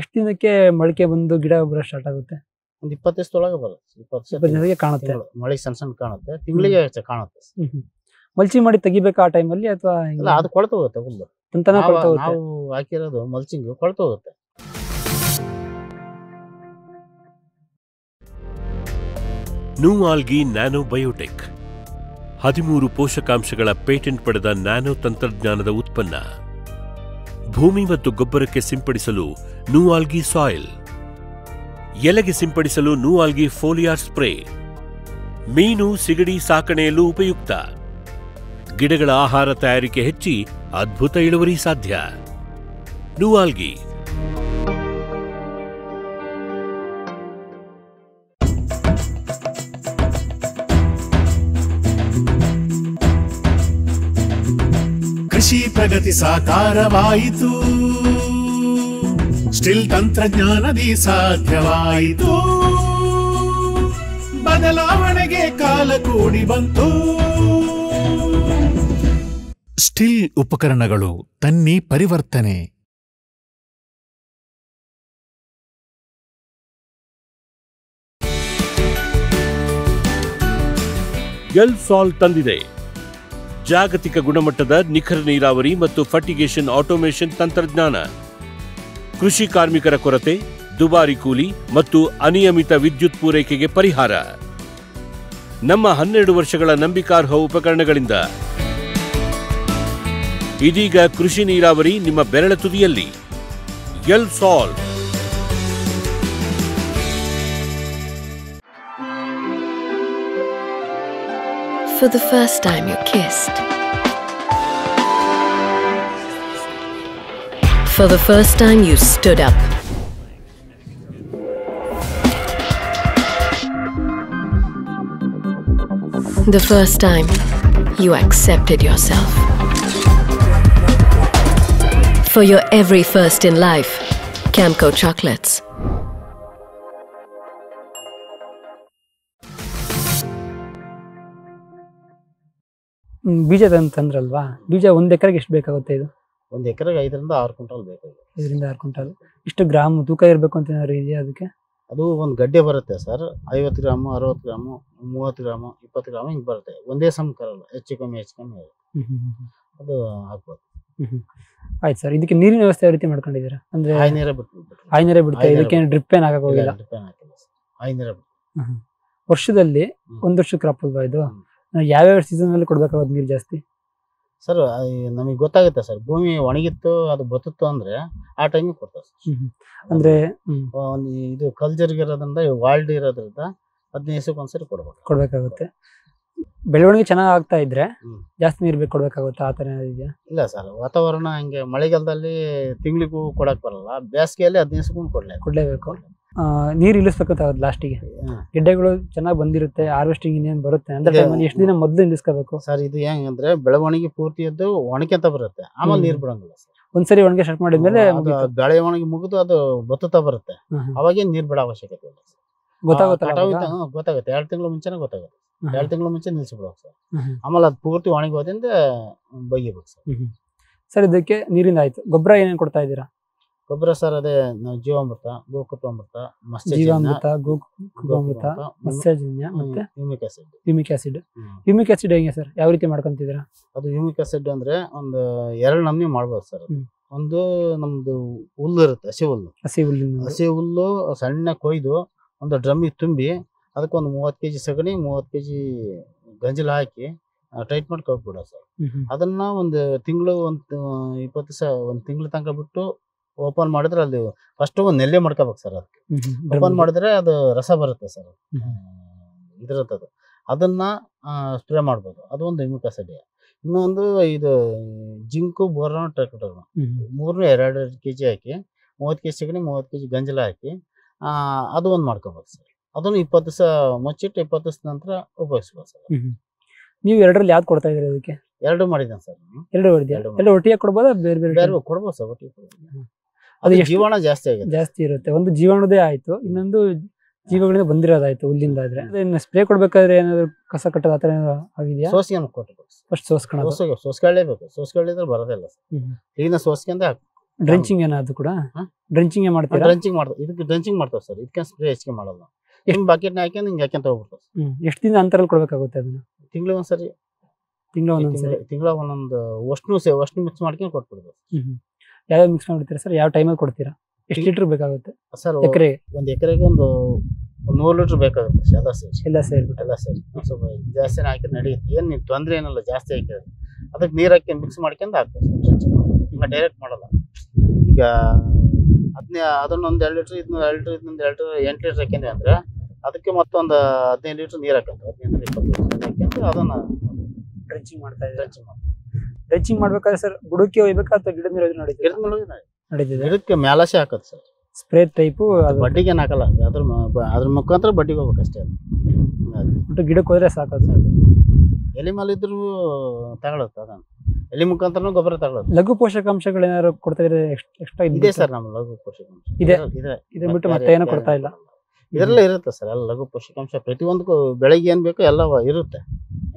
ಎಷ್ಟು ದಿನಕ್ಕೆ ಮೊಳಕೆ ಬಂದು ಗಿಡ ಬರೋ ಸ್ಟಾರ್ಟ್ ಆಗುತ್ತೆ? ಒಂದು ಇಪ್ಪತ್ತು ದಿವಸದೊಳಗೆ ಬರುತ್ತೆ. ಇಪ್ಪತ್ತು ಕಾಣುತ್ತೆ. ಮಳೆ ಮೊಳಕೆ ಸಣ್ಣ ಸಣ್ಣ ಕಾಣುತ್ತೆ. ತಿಂಗಳಿಗೆ ಕಾಣುತ್ತೆ. ಮಲ್ಚಿ ಮಾಡಿ ತೆಗಿಬೇಕು ಆ ಟೈಮಲ್ಲಿ ಅಥವಾ ಇಲ್ಲ ಅದು ಕೊಳತೋಗುತ್ತೆ ಹುಲ್ಲು ತಂತನ ನಾವು ಕೊಳ್ತೋಗುತ್ತೆ ನಾವು ಹಾಕಿರೋದು ಮಲ್ಚಿಂಗ್ ಕೊಳತು ಹೋಗುತ್ತೆ. ನೂ ಆಲ್ಗಿ ನ್ಯಾನೋ ಬಯೋಟೆಕ್. ಹದಿಮೂರು ಪೋಷಕಾಂಶಗಳ ಪೇಟೆಂಟ್ ಪಡೆದ ನ್ಯಾನೋ ತಂತ್ರಜ್ಞಾನದ ಉತ್ಪನ್ನ. ಭೂಮಿ ಮತ್ತು ಗೊಬ್ಬರಕ್ಕೆ ಸಿಂಪಡಿಸಲು ನೂವಾಲ್ಗಿ ಸಾಯಿಲ್. ಎಲೆಗೆ ಸಿಂಪಡಿಸಲು ನೂವಾಲ್ಗಿ ಫೋಲಿಯಾರ್ ಸ್ಪ್ರೇ. ಮೀನು, ಸಿಗಡಿ, ಸಾಕಣೆಯಲ್ಲೂ ಉಪಯುಕ್ತ. ಗಿಡಗಳ ಆಹಾರ ತಯಾರಿಕೆ ಹೆಚ್ಚಿ ಅದ್ಭುತ ಇಳುವರಿ ಸಾಧ್ಯ. ನೂವಾಲ್ಗಿ ಪ್ರಗತಿ ಸಾಕಾರವಾಯಿತು. ಸ್ಟಿಲ್ ತಂತ್ರಜ್ಞಾನದಿ ಸಾಧ್ಯವಾಯಿತು. ಬದಲಾವಣೆಗೆ ಕಾಲ ಕೂಡಿ ಬಂತು. ಸ್ಟಿಲ್ ಉಪಕರಣಗಳು, ತನ್ನಿ ಪರಿವರ್ತನೆ. ಎಲ್ ಸಾಲ್ ತಂದಿದೆ. ಜಾಗತಿಕ ಗುಣಮಟ್ಟದ ನಿಖರ ನೀರಾವರಿ ಮತ್ತು ಫರ್ಟಿಗೇಷನ್ ಆಟೋಮೇಷನ್ ತಂತ್ರಜ್ಞಾನ. ಕೃಷಿ ಕಾರ್ಮಿಕರ ಕೊರತೆ, ದುಬಾರಿ ಕೂಲಿ ಮತ್ತು ಅನಿಯಮಿತ ವಿದ್ಯುತ್ ಪೂರೈಕೆಗೆ ಪರಿಹಾರ. ನಮ್ಮ ಹನ್ನೆರಡು ವರ್ಷಗಳ ನಂಬಿಕಾರ್ಹ ಉಪಕರಣಗಳಿಂದ. ಇದೀಗ ಕೃಷಿ ನೀರಾವರಿ ನಿಮ್ಮ ಬೆರಳ ತುದಿಯಲ್ಲಿ. ಎಲ್ ಸಾಲ್ For the first time you kissed. For the first time you stood up. The first time you accepted yourself. For your every first in life, Camco Chocolates. ಬೀಜ ತಂದ್- ತಂದ್ರಲ್ವಾ ಬೀಜ ಒಂದ್ ಎಕರೆಗೆ ಎಷ್ಟು ಬೇಕಾಗುತ್ತೆ ಇದು? ಒಂದು ಎಕರೆಗೆ ಐದರಿಂದ ಆರು ಕ್ವಿಂಟಲ್ ಬೇಕು ಐದರಿಂದ ಆರು ಕ್ವಿಂಟಲ್. ಇಷ್ಟು ಗ್ರಾಮ್ ತೂಕ ಇರಬೇಕು ಅಂತ ಏನಾದ್ರು ಇದೆಯಾ ಅದಕ್ಕೆ? ಅದು ಒಂದು ಗಡ್ಡೆ ಬರುತ್ತೆ ಸರ್. ಐವತ್ತು ಗ್ರಾಮು ಅರವತ್ತು ಗ್ರಾಮು ಮೂವತ್ತು ಗ್ರಾಮು ಇಪ್ಪತ್ತು ಗ್ರಾಮು ಹಿಂಗೆ ಬರುತ್ತೆ. ಒಂದೇ ಸಮ ಕರಲ್ಲ ಹೆಚ್ಚು ಕಮ್ಮಿ ಹೆಚ್ಚು ಕಮ್ಮಿ ಅದು ಹಾಕ್ಬೋದು. ಆಯ್ತು ಸರ್. ಇದಕ್ಕೆ ನೀರಿನ ವ್ಯವಸ್ಥೆ ಯಾವ ರೀತಿ ಮಾಡ್ಕೊಂಡಿದ್ದೀರಾ? ಅಂದ್ರೆ ಹೈ ನೀರೇ ಬಿಟ್ಟು ಬಿಟ್ರು. ನೀರೇ ಬಿಡುತ್ತೆ ಇದಕ್ಕೆ ಡ್ರಿಪ್ ಏನ್ ಹೋಗಿಲ್ಲ? ಡ್ರಿಪ್ ಏನ್ ಹಾಕಿಲ್ಲ ಸರ್. ಹೈ ನೀರೇ ಬಿಟ್ಟು ವರ್ಷದಲ್ಲಿ ಒಂದು ವರ್ಷ ಕ್ರಾಪ್ ಅಲ್ವಾ ಇದು. ನಾವು ಯಾವ್ಯಾವ ಸೀಸನ್ ಅಲ್ಲಿ ಕೊಡ್ಬೇಕಾಗುತ್ತೆ ನೀರು ಜಾಸ್ತಿ? ಸರ್ ನಮಗೆ ಗೊತ್ತಾಗುತ್ತೆ ಸರ್ ಭೂಮಿ ಒಣಗಿತ್ತು ಅದು ಬತ್ತಿತ್ತು ಅಂದ್ರೆ ಆ ಟೈಮಿಗೆ ಕೊಡ್ತಾರೆ ಸರ್. ಅಂದ್ರೆ ಒಂದು ಇದು ಕಲ್ಜರ್ಗಿರೋದ್ರಿಂದ ವಾಲ್ಡ್ ಇರೋದ್ರಿಂದ ಹದಿನೈದು ದಿವಸಕ್ಕೆ ಒಂದ್ಸರಿ ಕೊಡ್ಬೇಕು. ಕೊಡಬೇಕಾಗುತ್ತೆ. ಬೆಳವಣಿಗೆ ಚೆನ್ನಾಗಿ ಆಗ್ತಾ ಇದ್ರೆ ಜಾಸ್ತಿ ನೀರು ಬೇಕು ಕೊಡ್ಬೇಕಾಗುತ್ತೆ ಆ ಥರ ಇದೆಯಾ? ಇಲ್ಲ ಸರ್ ವಾತಾವರಣ ಹಂಗೆ ಮಳೆಗಾಲದಲ್ಲಿ ತಿಂಗಳಿಗೂ ಕೊಡಕ್ ಬರಲ್ಲ. ಬೇಸಿಗೆಯಲ್ಲಿ ಹದಿನೈದು ದಿವಸಕ್ಕೂ ಕೊಡಲೇ ಕೊಡ್ಲೇಬೇಕು. ನೀರ್ ಇಳಿಸ್ಬೇಕಾಗುತ್ತೆ ಲಾಸ್ಟಿಗೆ ಗಿಡ್ಡೆಗಳು ಚೆನ್ನಾಗಿ ಬಂದಿರುತ್ತೆ ಹಾರ್ವೆಸ್ಟಿಂಗ್ ಇನ್ನೇನು ಬರುತ್ತೆ ಅಂತ. ಟೈಮಲ್ಲಿ ಎಷ್ಟು ದಿನ ಮೊದಲು ಇಳಿಸ್ಕೋಬೇಕು ಸರ್ ಇದು ಹೆಂಗಂದ್ರೆ ಬೆಳವಣಿಗೆ ಪೂರ್ತಿ ಎದ್ದು ಒಣಕ್ಯಂತ ಬರುತ್ತೆ. ಆಮೇಲೆ ನೀರು ಬಿಡಂಗಿಲ್ಲ ಸರ್. ಒಂದ್ಸರಿ ಒಣಗೆ ಸ್ಟಾರ್ಟ್ ಮಾಡಿದ್ಮೇಲೆ ಒಣಗಿ ಬೆಳವಣಿಗೆ ಮುಗಿದು ಅದು ಬತ್ತುತ್ತಾ ಬರುತ್ತೆ. ಅವಾಗೇನು ನೀರು ಬಿಡೋ ಅವಶ್ಯಕತೆ ಇಲ್ಲ ಅವಾಗ? ಹ್ಮ್, ಗೊತ್ತಾಗುತ್ತೆ. ಎರಡು ತಿಂಗಳು ಮುಂಚೆನೆ ಗೊತ್ತಾಗುತ್ತೆ. ಎರಡು ತಿಂಗಳು ಮುಂಚೆ ನಿಲ್ಸಿಬಿಡ್ಬೇಕು ಸರ್. ಆಮೇಲೆ ಅದು ಪೂರ್ತಿ ಒಣಗಿ ಹೋದಿಂದ ಬೈಯಬೇಕು ಸರ್. ಸರ್ ಇದಕ್ಕೆ ನೀರಿಂದ ಆಯ್ತು. ಗೊಬ್ಬರ ಏನೇನು ಕೊಡ್ತಾ ಇದ್ದೀರಾ? ಗೊಬ್ಬರ ಸರ್ ಅದೇ ನಾವು ಜೀವಾಮೃತ ಗೋಕೃಪಾಮೃತ ಮತ್ಸ್ಯ ಜೀವಾಮೃತ ಗೋಮೃತ ಮತ್ಸ್ಯಜನ್ಯ ಮತ್ತೆ humic acid. Humic acid. Humic acid ಹೆಂಗೆ ಸರ್? ಯಾವ ರೀತಿ ಮಾಡ್ಕೊಂತಿದ್ರ ಅದು ಹ್ಯೂಮಿಕ್ ಆಸಿಡ್ ಅಂದ್ರೆ ಒಂದು ಎರಡು ನಮ್ನಿ ಮಾಡ್ಬೋದು ಸರ್. ಒಂದು ನಮ್ದು ಹುಲ್ಲು ಇರುತ್ತೆ ಹಸಿ ಹುಲ್ಲು. ಹಸಿ ಹುಲ್ಲು ಹಸಿ ಹುಲ್ಲು ಸಣ್ಣ ಕೊಯ್ದು ಒಂದು ಡ್ರಮ್ಮಿಗೆ ತುಂಬಿ ಅದಕ್ಕೆ ಒಂದು ಮೂವತ್ತು ಕೆಜಿ ಸಗಣಿ ಮೂವತ್ತು ಕೆಜಿ ಗಂಜಲ ಹಾಕಿ ಟೈಟ್ ಮಾಡಿ ಕಳ್ಬಿಡೋ ಸರ್. ಅದನ್ನ ಒಂದು ತಿಂಗಳು ಒಂದು ಇಪ್ಪತ್ತು ಸಾವಿರ ಒಂದು ತಿಂಗಳ ತನಕ ಬಿಟ್ಟು ಓಪನ್ ಮಾಡಿದ್ರೆ ಅಲ್ಲಿ ಫಸ್ಟ್ ಒಂದು ನೆಲ್ಲೆ ಮಾಡ್ಕೋಬೇಕು ಸರ್ ಅದಕ್ಕೆ. ಓಪನ್. ಮಾಡಿದ್ರೆ ಅದು ರಸ ಬರುತ್ತೆ ಸರ್ ಅದು ಅದನ್ನ ಸ್ಪ್ರೇ ಮಾಡ್ಬೋದು. ಅದು ಒಂದು ಆಸಿಡ್ ಇನ್ನೊಂದು ಇದು ಜಿಂಕು ಬೋರ್ನ ಟ್ರಾಕ್ಟರ್ ಮೂರನೇ ಎರಡು ಎರಡು ಕೆ ಜಿ ಹಾಕಿ ಮೂವತ್ತು ಕೆ ಜಿ ಸಗಣಿ ಮೂವತ್ತು ಕೆ ಜಿ ಗಂಜಲ ಹಾಕಿ ಅದು ಒಂದು ಮಾಡ್ಕೋಬೇಕು ಸರ್ ಅದನ್ನು ಇಪ್ಪತ್ತು ದಿವಸ ಮುಚ್ಚಿಟ್ಟು ಇಪ್ಪತ್ತು ದಿವಸ ನಂತರ ಉಪಯೋಗಿಸ್ಬೋದು ಸರ್. ನೀವು ಎರಡರಲ್ಲಿ ಯಾವ್ದು ಕೊಡ್ತಾ ಇದ್ದೀರಾ ಅದಕ್ಕೆ? ಎರಡು ಮಾಡಿದ್ದೇನೆ ಸರ್ ಎರಡು ಎರಡು ಒಟ್ಟಿಗೆ ಕೊಡ್ಬೋದು? ಬೇರೆ ಬೇರೆ ಬೇರೆ ಕೊಡ್ಬೋದು ಸರ್ ಒಟ್ಟಿಗೆ ಕೊಡ್ಬೋದು. ಅದು ಜೀವಾಣು ಜಾಸ್ತಿ ಆಗಿದೆ. ಜಾಸ್ತಿ ಇರುತ್ತೆ. ಒಂದು ಜೀವಾಣುದೇ ಆಯ್ತು. ಇನ್ನೊಂದು ಜೀವಗಳಿಂದ ಬಂದಿರೋದಾಯ್ತು ಹುಲ್ಲಿಂದ ಆದ್ರೆ ಇನ್ನು ಸ್ಪ್ರೇ ಕೊಡ್ಬೇಕಾದ್ರೆ ಏನಾದ್ರು ಕಸ ಕಟ್ಟದ ಆತರ ಏನಾದ್ರು ಆಗಿದೆಯಾ? ಸೋಸಿಗೆ ಕೊಟ್ಟು ಫಸ್ಟ್ ಸೋಸಿಗೆ ಸೋಸ್ಕೊಳ್ಳೇಬೇಕು. ಸೋಸ್ಕೊಳ್ಳಿದ್ರೆ ಬರೋದಿಲ್ಲ. ಕ್ಲೀನ ಸೋಸ್ಕೊಂಡೆ ಡ್ರೆಂಚಿಂಗ್ ಏನಾದ್ರು ಕೂಡ? ಡ್ರಂಚಿಂಗ್ ಮಾಡ್ತೀವಿ ಮಾಡ್ತೀರಾ? ಡ್ರಂಚಿಂಗ್ ಮಾಡ್ತೀವಿ. ಇದಕ್ಕೆ ಡ್ರಂಚಿಂಗ್ ಮಾಡ್ತಾರೆ ಸರ್. ಇದಕ್ಕೆ ಸ್ಪ್ರೇ ಹೆಚ್ಚಿಗೆ ಮಾಡಲ್ಲ ಎಷ್ಟು ಬಕೆಟ್ನ ಹಾಕ್ಯಂಡು ಹಿಂಗೆ ಹಾಕ್ಯಂತ ಹೋಗ್ಬಿಡ್ತಾರೆ ಎಷ್ಟು ದಿನ ಅಂತರಲ್ಲಿ ಕೊಡ್ಬೇಕಾಗುತ್ತೆ ಅದನ್ನ? ತಿಂಗಳು ಒಂದ್ಸರಿ. ತಿಂಗಳ ಒಂದೊಂದ್ಸರಿ. ತಿಂಗಳ ಒಂದೊಂದು ಅಷ್ಟು ಸೇ ಒಷ್ಟು ಮಿಕ್ಸ್ ಮಾಡ್ಕೊಂಡು ಕೊಟ್ಬಿಡ್ಬೇಕು. ಯಾವ್ಯಾವ ಮಿಕ್ಸ್ ಮಾಡ್ತೀರಾ ಸರ್ ಯಾವ ಟೈಮಲ್ಲಿ ಕೊಡ್ತೀರಾ? ಎಷ್ಟು ಲೀಟ್ರ್ ಬೇಕಾಗುತ್ತೆ? Sir acre? ಒಂದು ಎಕರೆಗೆ ಒಂದು ನೂರು ಲೀಟ್ರ್ ಬೇಕಾಗುತ್ತೆ ಸರ್ ಎಲ್ಲ ಸೇರಿ. ಎಲ್ಲ ಸೇರ್ಬಿಟ್ಟು ಎಲ್ಲ ಸೇರಿ. ಸ್ವಲ್ಪ ಜಾಸ್ತಿನೇ ಹಾಕಿದ್ರೆ ನಡೆಯುತ್ತೆ. ಏನು ನೀವು ತೊಂದರೆ ಏನಲ್ಲ ಜಾಸ್ತಿ ಹಾಕಿದ್ರೆ ಅದಕ್ಕೆ ನೀರು ಹಾಕಿ ಮಿಕ್ಸ್ ಮಾಡ್ಕೊಂಡು ಹಾಕ್ತೀವಿ ಈಗ ಡೈರೆಕ್ಟ್ ಮಾಡಲ್ಲ. ಈಗ ಅದನ್ನ ಅದನ್ನೊಂದು ಎರಡು ಲೀಟ್ರ್ ಇದನ್ನ ಎರಡು ಲೀಟ್ರ್ ಇದನ್ನೊಂದು ಎರಡು ಎಂಟು ಲೀಟ್ರ್ ಹಾಕಿದ್ವಿ ಅಂದರೆ ಅದಕ್ಕೆ ಮತ್ತೊಂದು ಹದಿನೈದು ಲೀಟ್ರ್ ನೀರು ಹಾಕಂತ ಹದಿನೈದು ಇಪ್ಪತ್ತು ಲೀಟ್ರ್ ಹಾಕ್ಯಂಡು ಅದನ್ನ ಡ್ರೆಂಚಿಂಗ್ ಮಾಡ್ತಾ ಇದ್ದೀವಿ ಡ್ರಂಚಿಂಗ್ ಮಾಡ್ತೀವಿ ಡ್ರೆಂಚಿಂಗ್ ಮಾಡ್ಬೇಕಾದ್ರೆ ಸರ್ ಬುಡಕ್ಕೆ ಹೋಗ್ಬೇಕಾ ಅಥವಾ ಗಿಡದ ಮೇಲೆ ನಡೀತಿದೆ ನಡೀತಿದೆ ಗಿಡಕ್ಕೆ ಮ್ಯಾಲಸೆ ಹಾಕೋದು ಸರ್ ಸ್ಪ್ರೇ ಟೈಪು ಅದು. ಬಡ್ಡಿಗೆ ಏನು ಹಾಕಲ್ಲ ಅದ್ರ ಮ- ಬ- ಅದ್ರ ಮುಖಾಂತರ ಬಡ್ಡಿಗೆ ಹೋಗ್ಬೇಕು ಅಷ್ಟೇ ಅದು ಬಿಟ್ಟು ಗಿಡಕ್ಕೆ ಹೋದ್ರೆ ಸಾಕೋದು ಎಲೆ ಮೇಲೆ ಇದ್ರೂ ತಗೊಳುತ್ತೆ ಅದನ್ನು. ಎಲೆ ಮುಖಾಂತರ ಗೊಬ್ಬರ ತಗೊಳುತ್ತೆ. ಲಘು ಪೋಷಕಾಂಶಗಳು ಏನಾದ್ರು ಕೊಡ್ತಾ ಇದ್ರೆ ಎಕ್ಸ್ಟ್ರಾ ಇದೆ ಸರ್ ನಮ್ಮ ಲಘು ಪೋಷಕಾಂಶ. ಇದೆ. ಇದೆ ಇದನ್ನ ಬಿಟ್ಟು ಮತ್ತೆ ಏನೋ ಕೊಡ್ತಾ ಇಲ್ಲ. ಇದರಲ್ಲೇ ಇರುತ್ತೆ ಸರ್ ಎಲ್ಲ ಲಘು ಪೋಷಕಾಂಶ. ಪ್ರತಿಯೊಂದಕ್ಕೂ ಬೆಳಗ್ಗೆ ಏನು ಬೇಕೋ ಎಲ್ಲ ಇರುತ್ತೆ.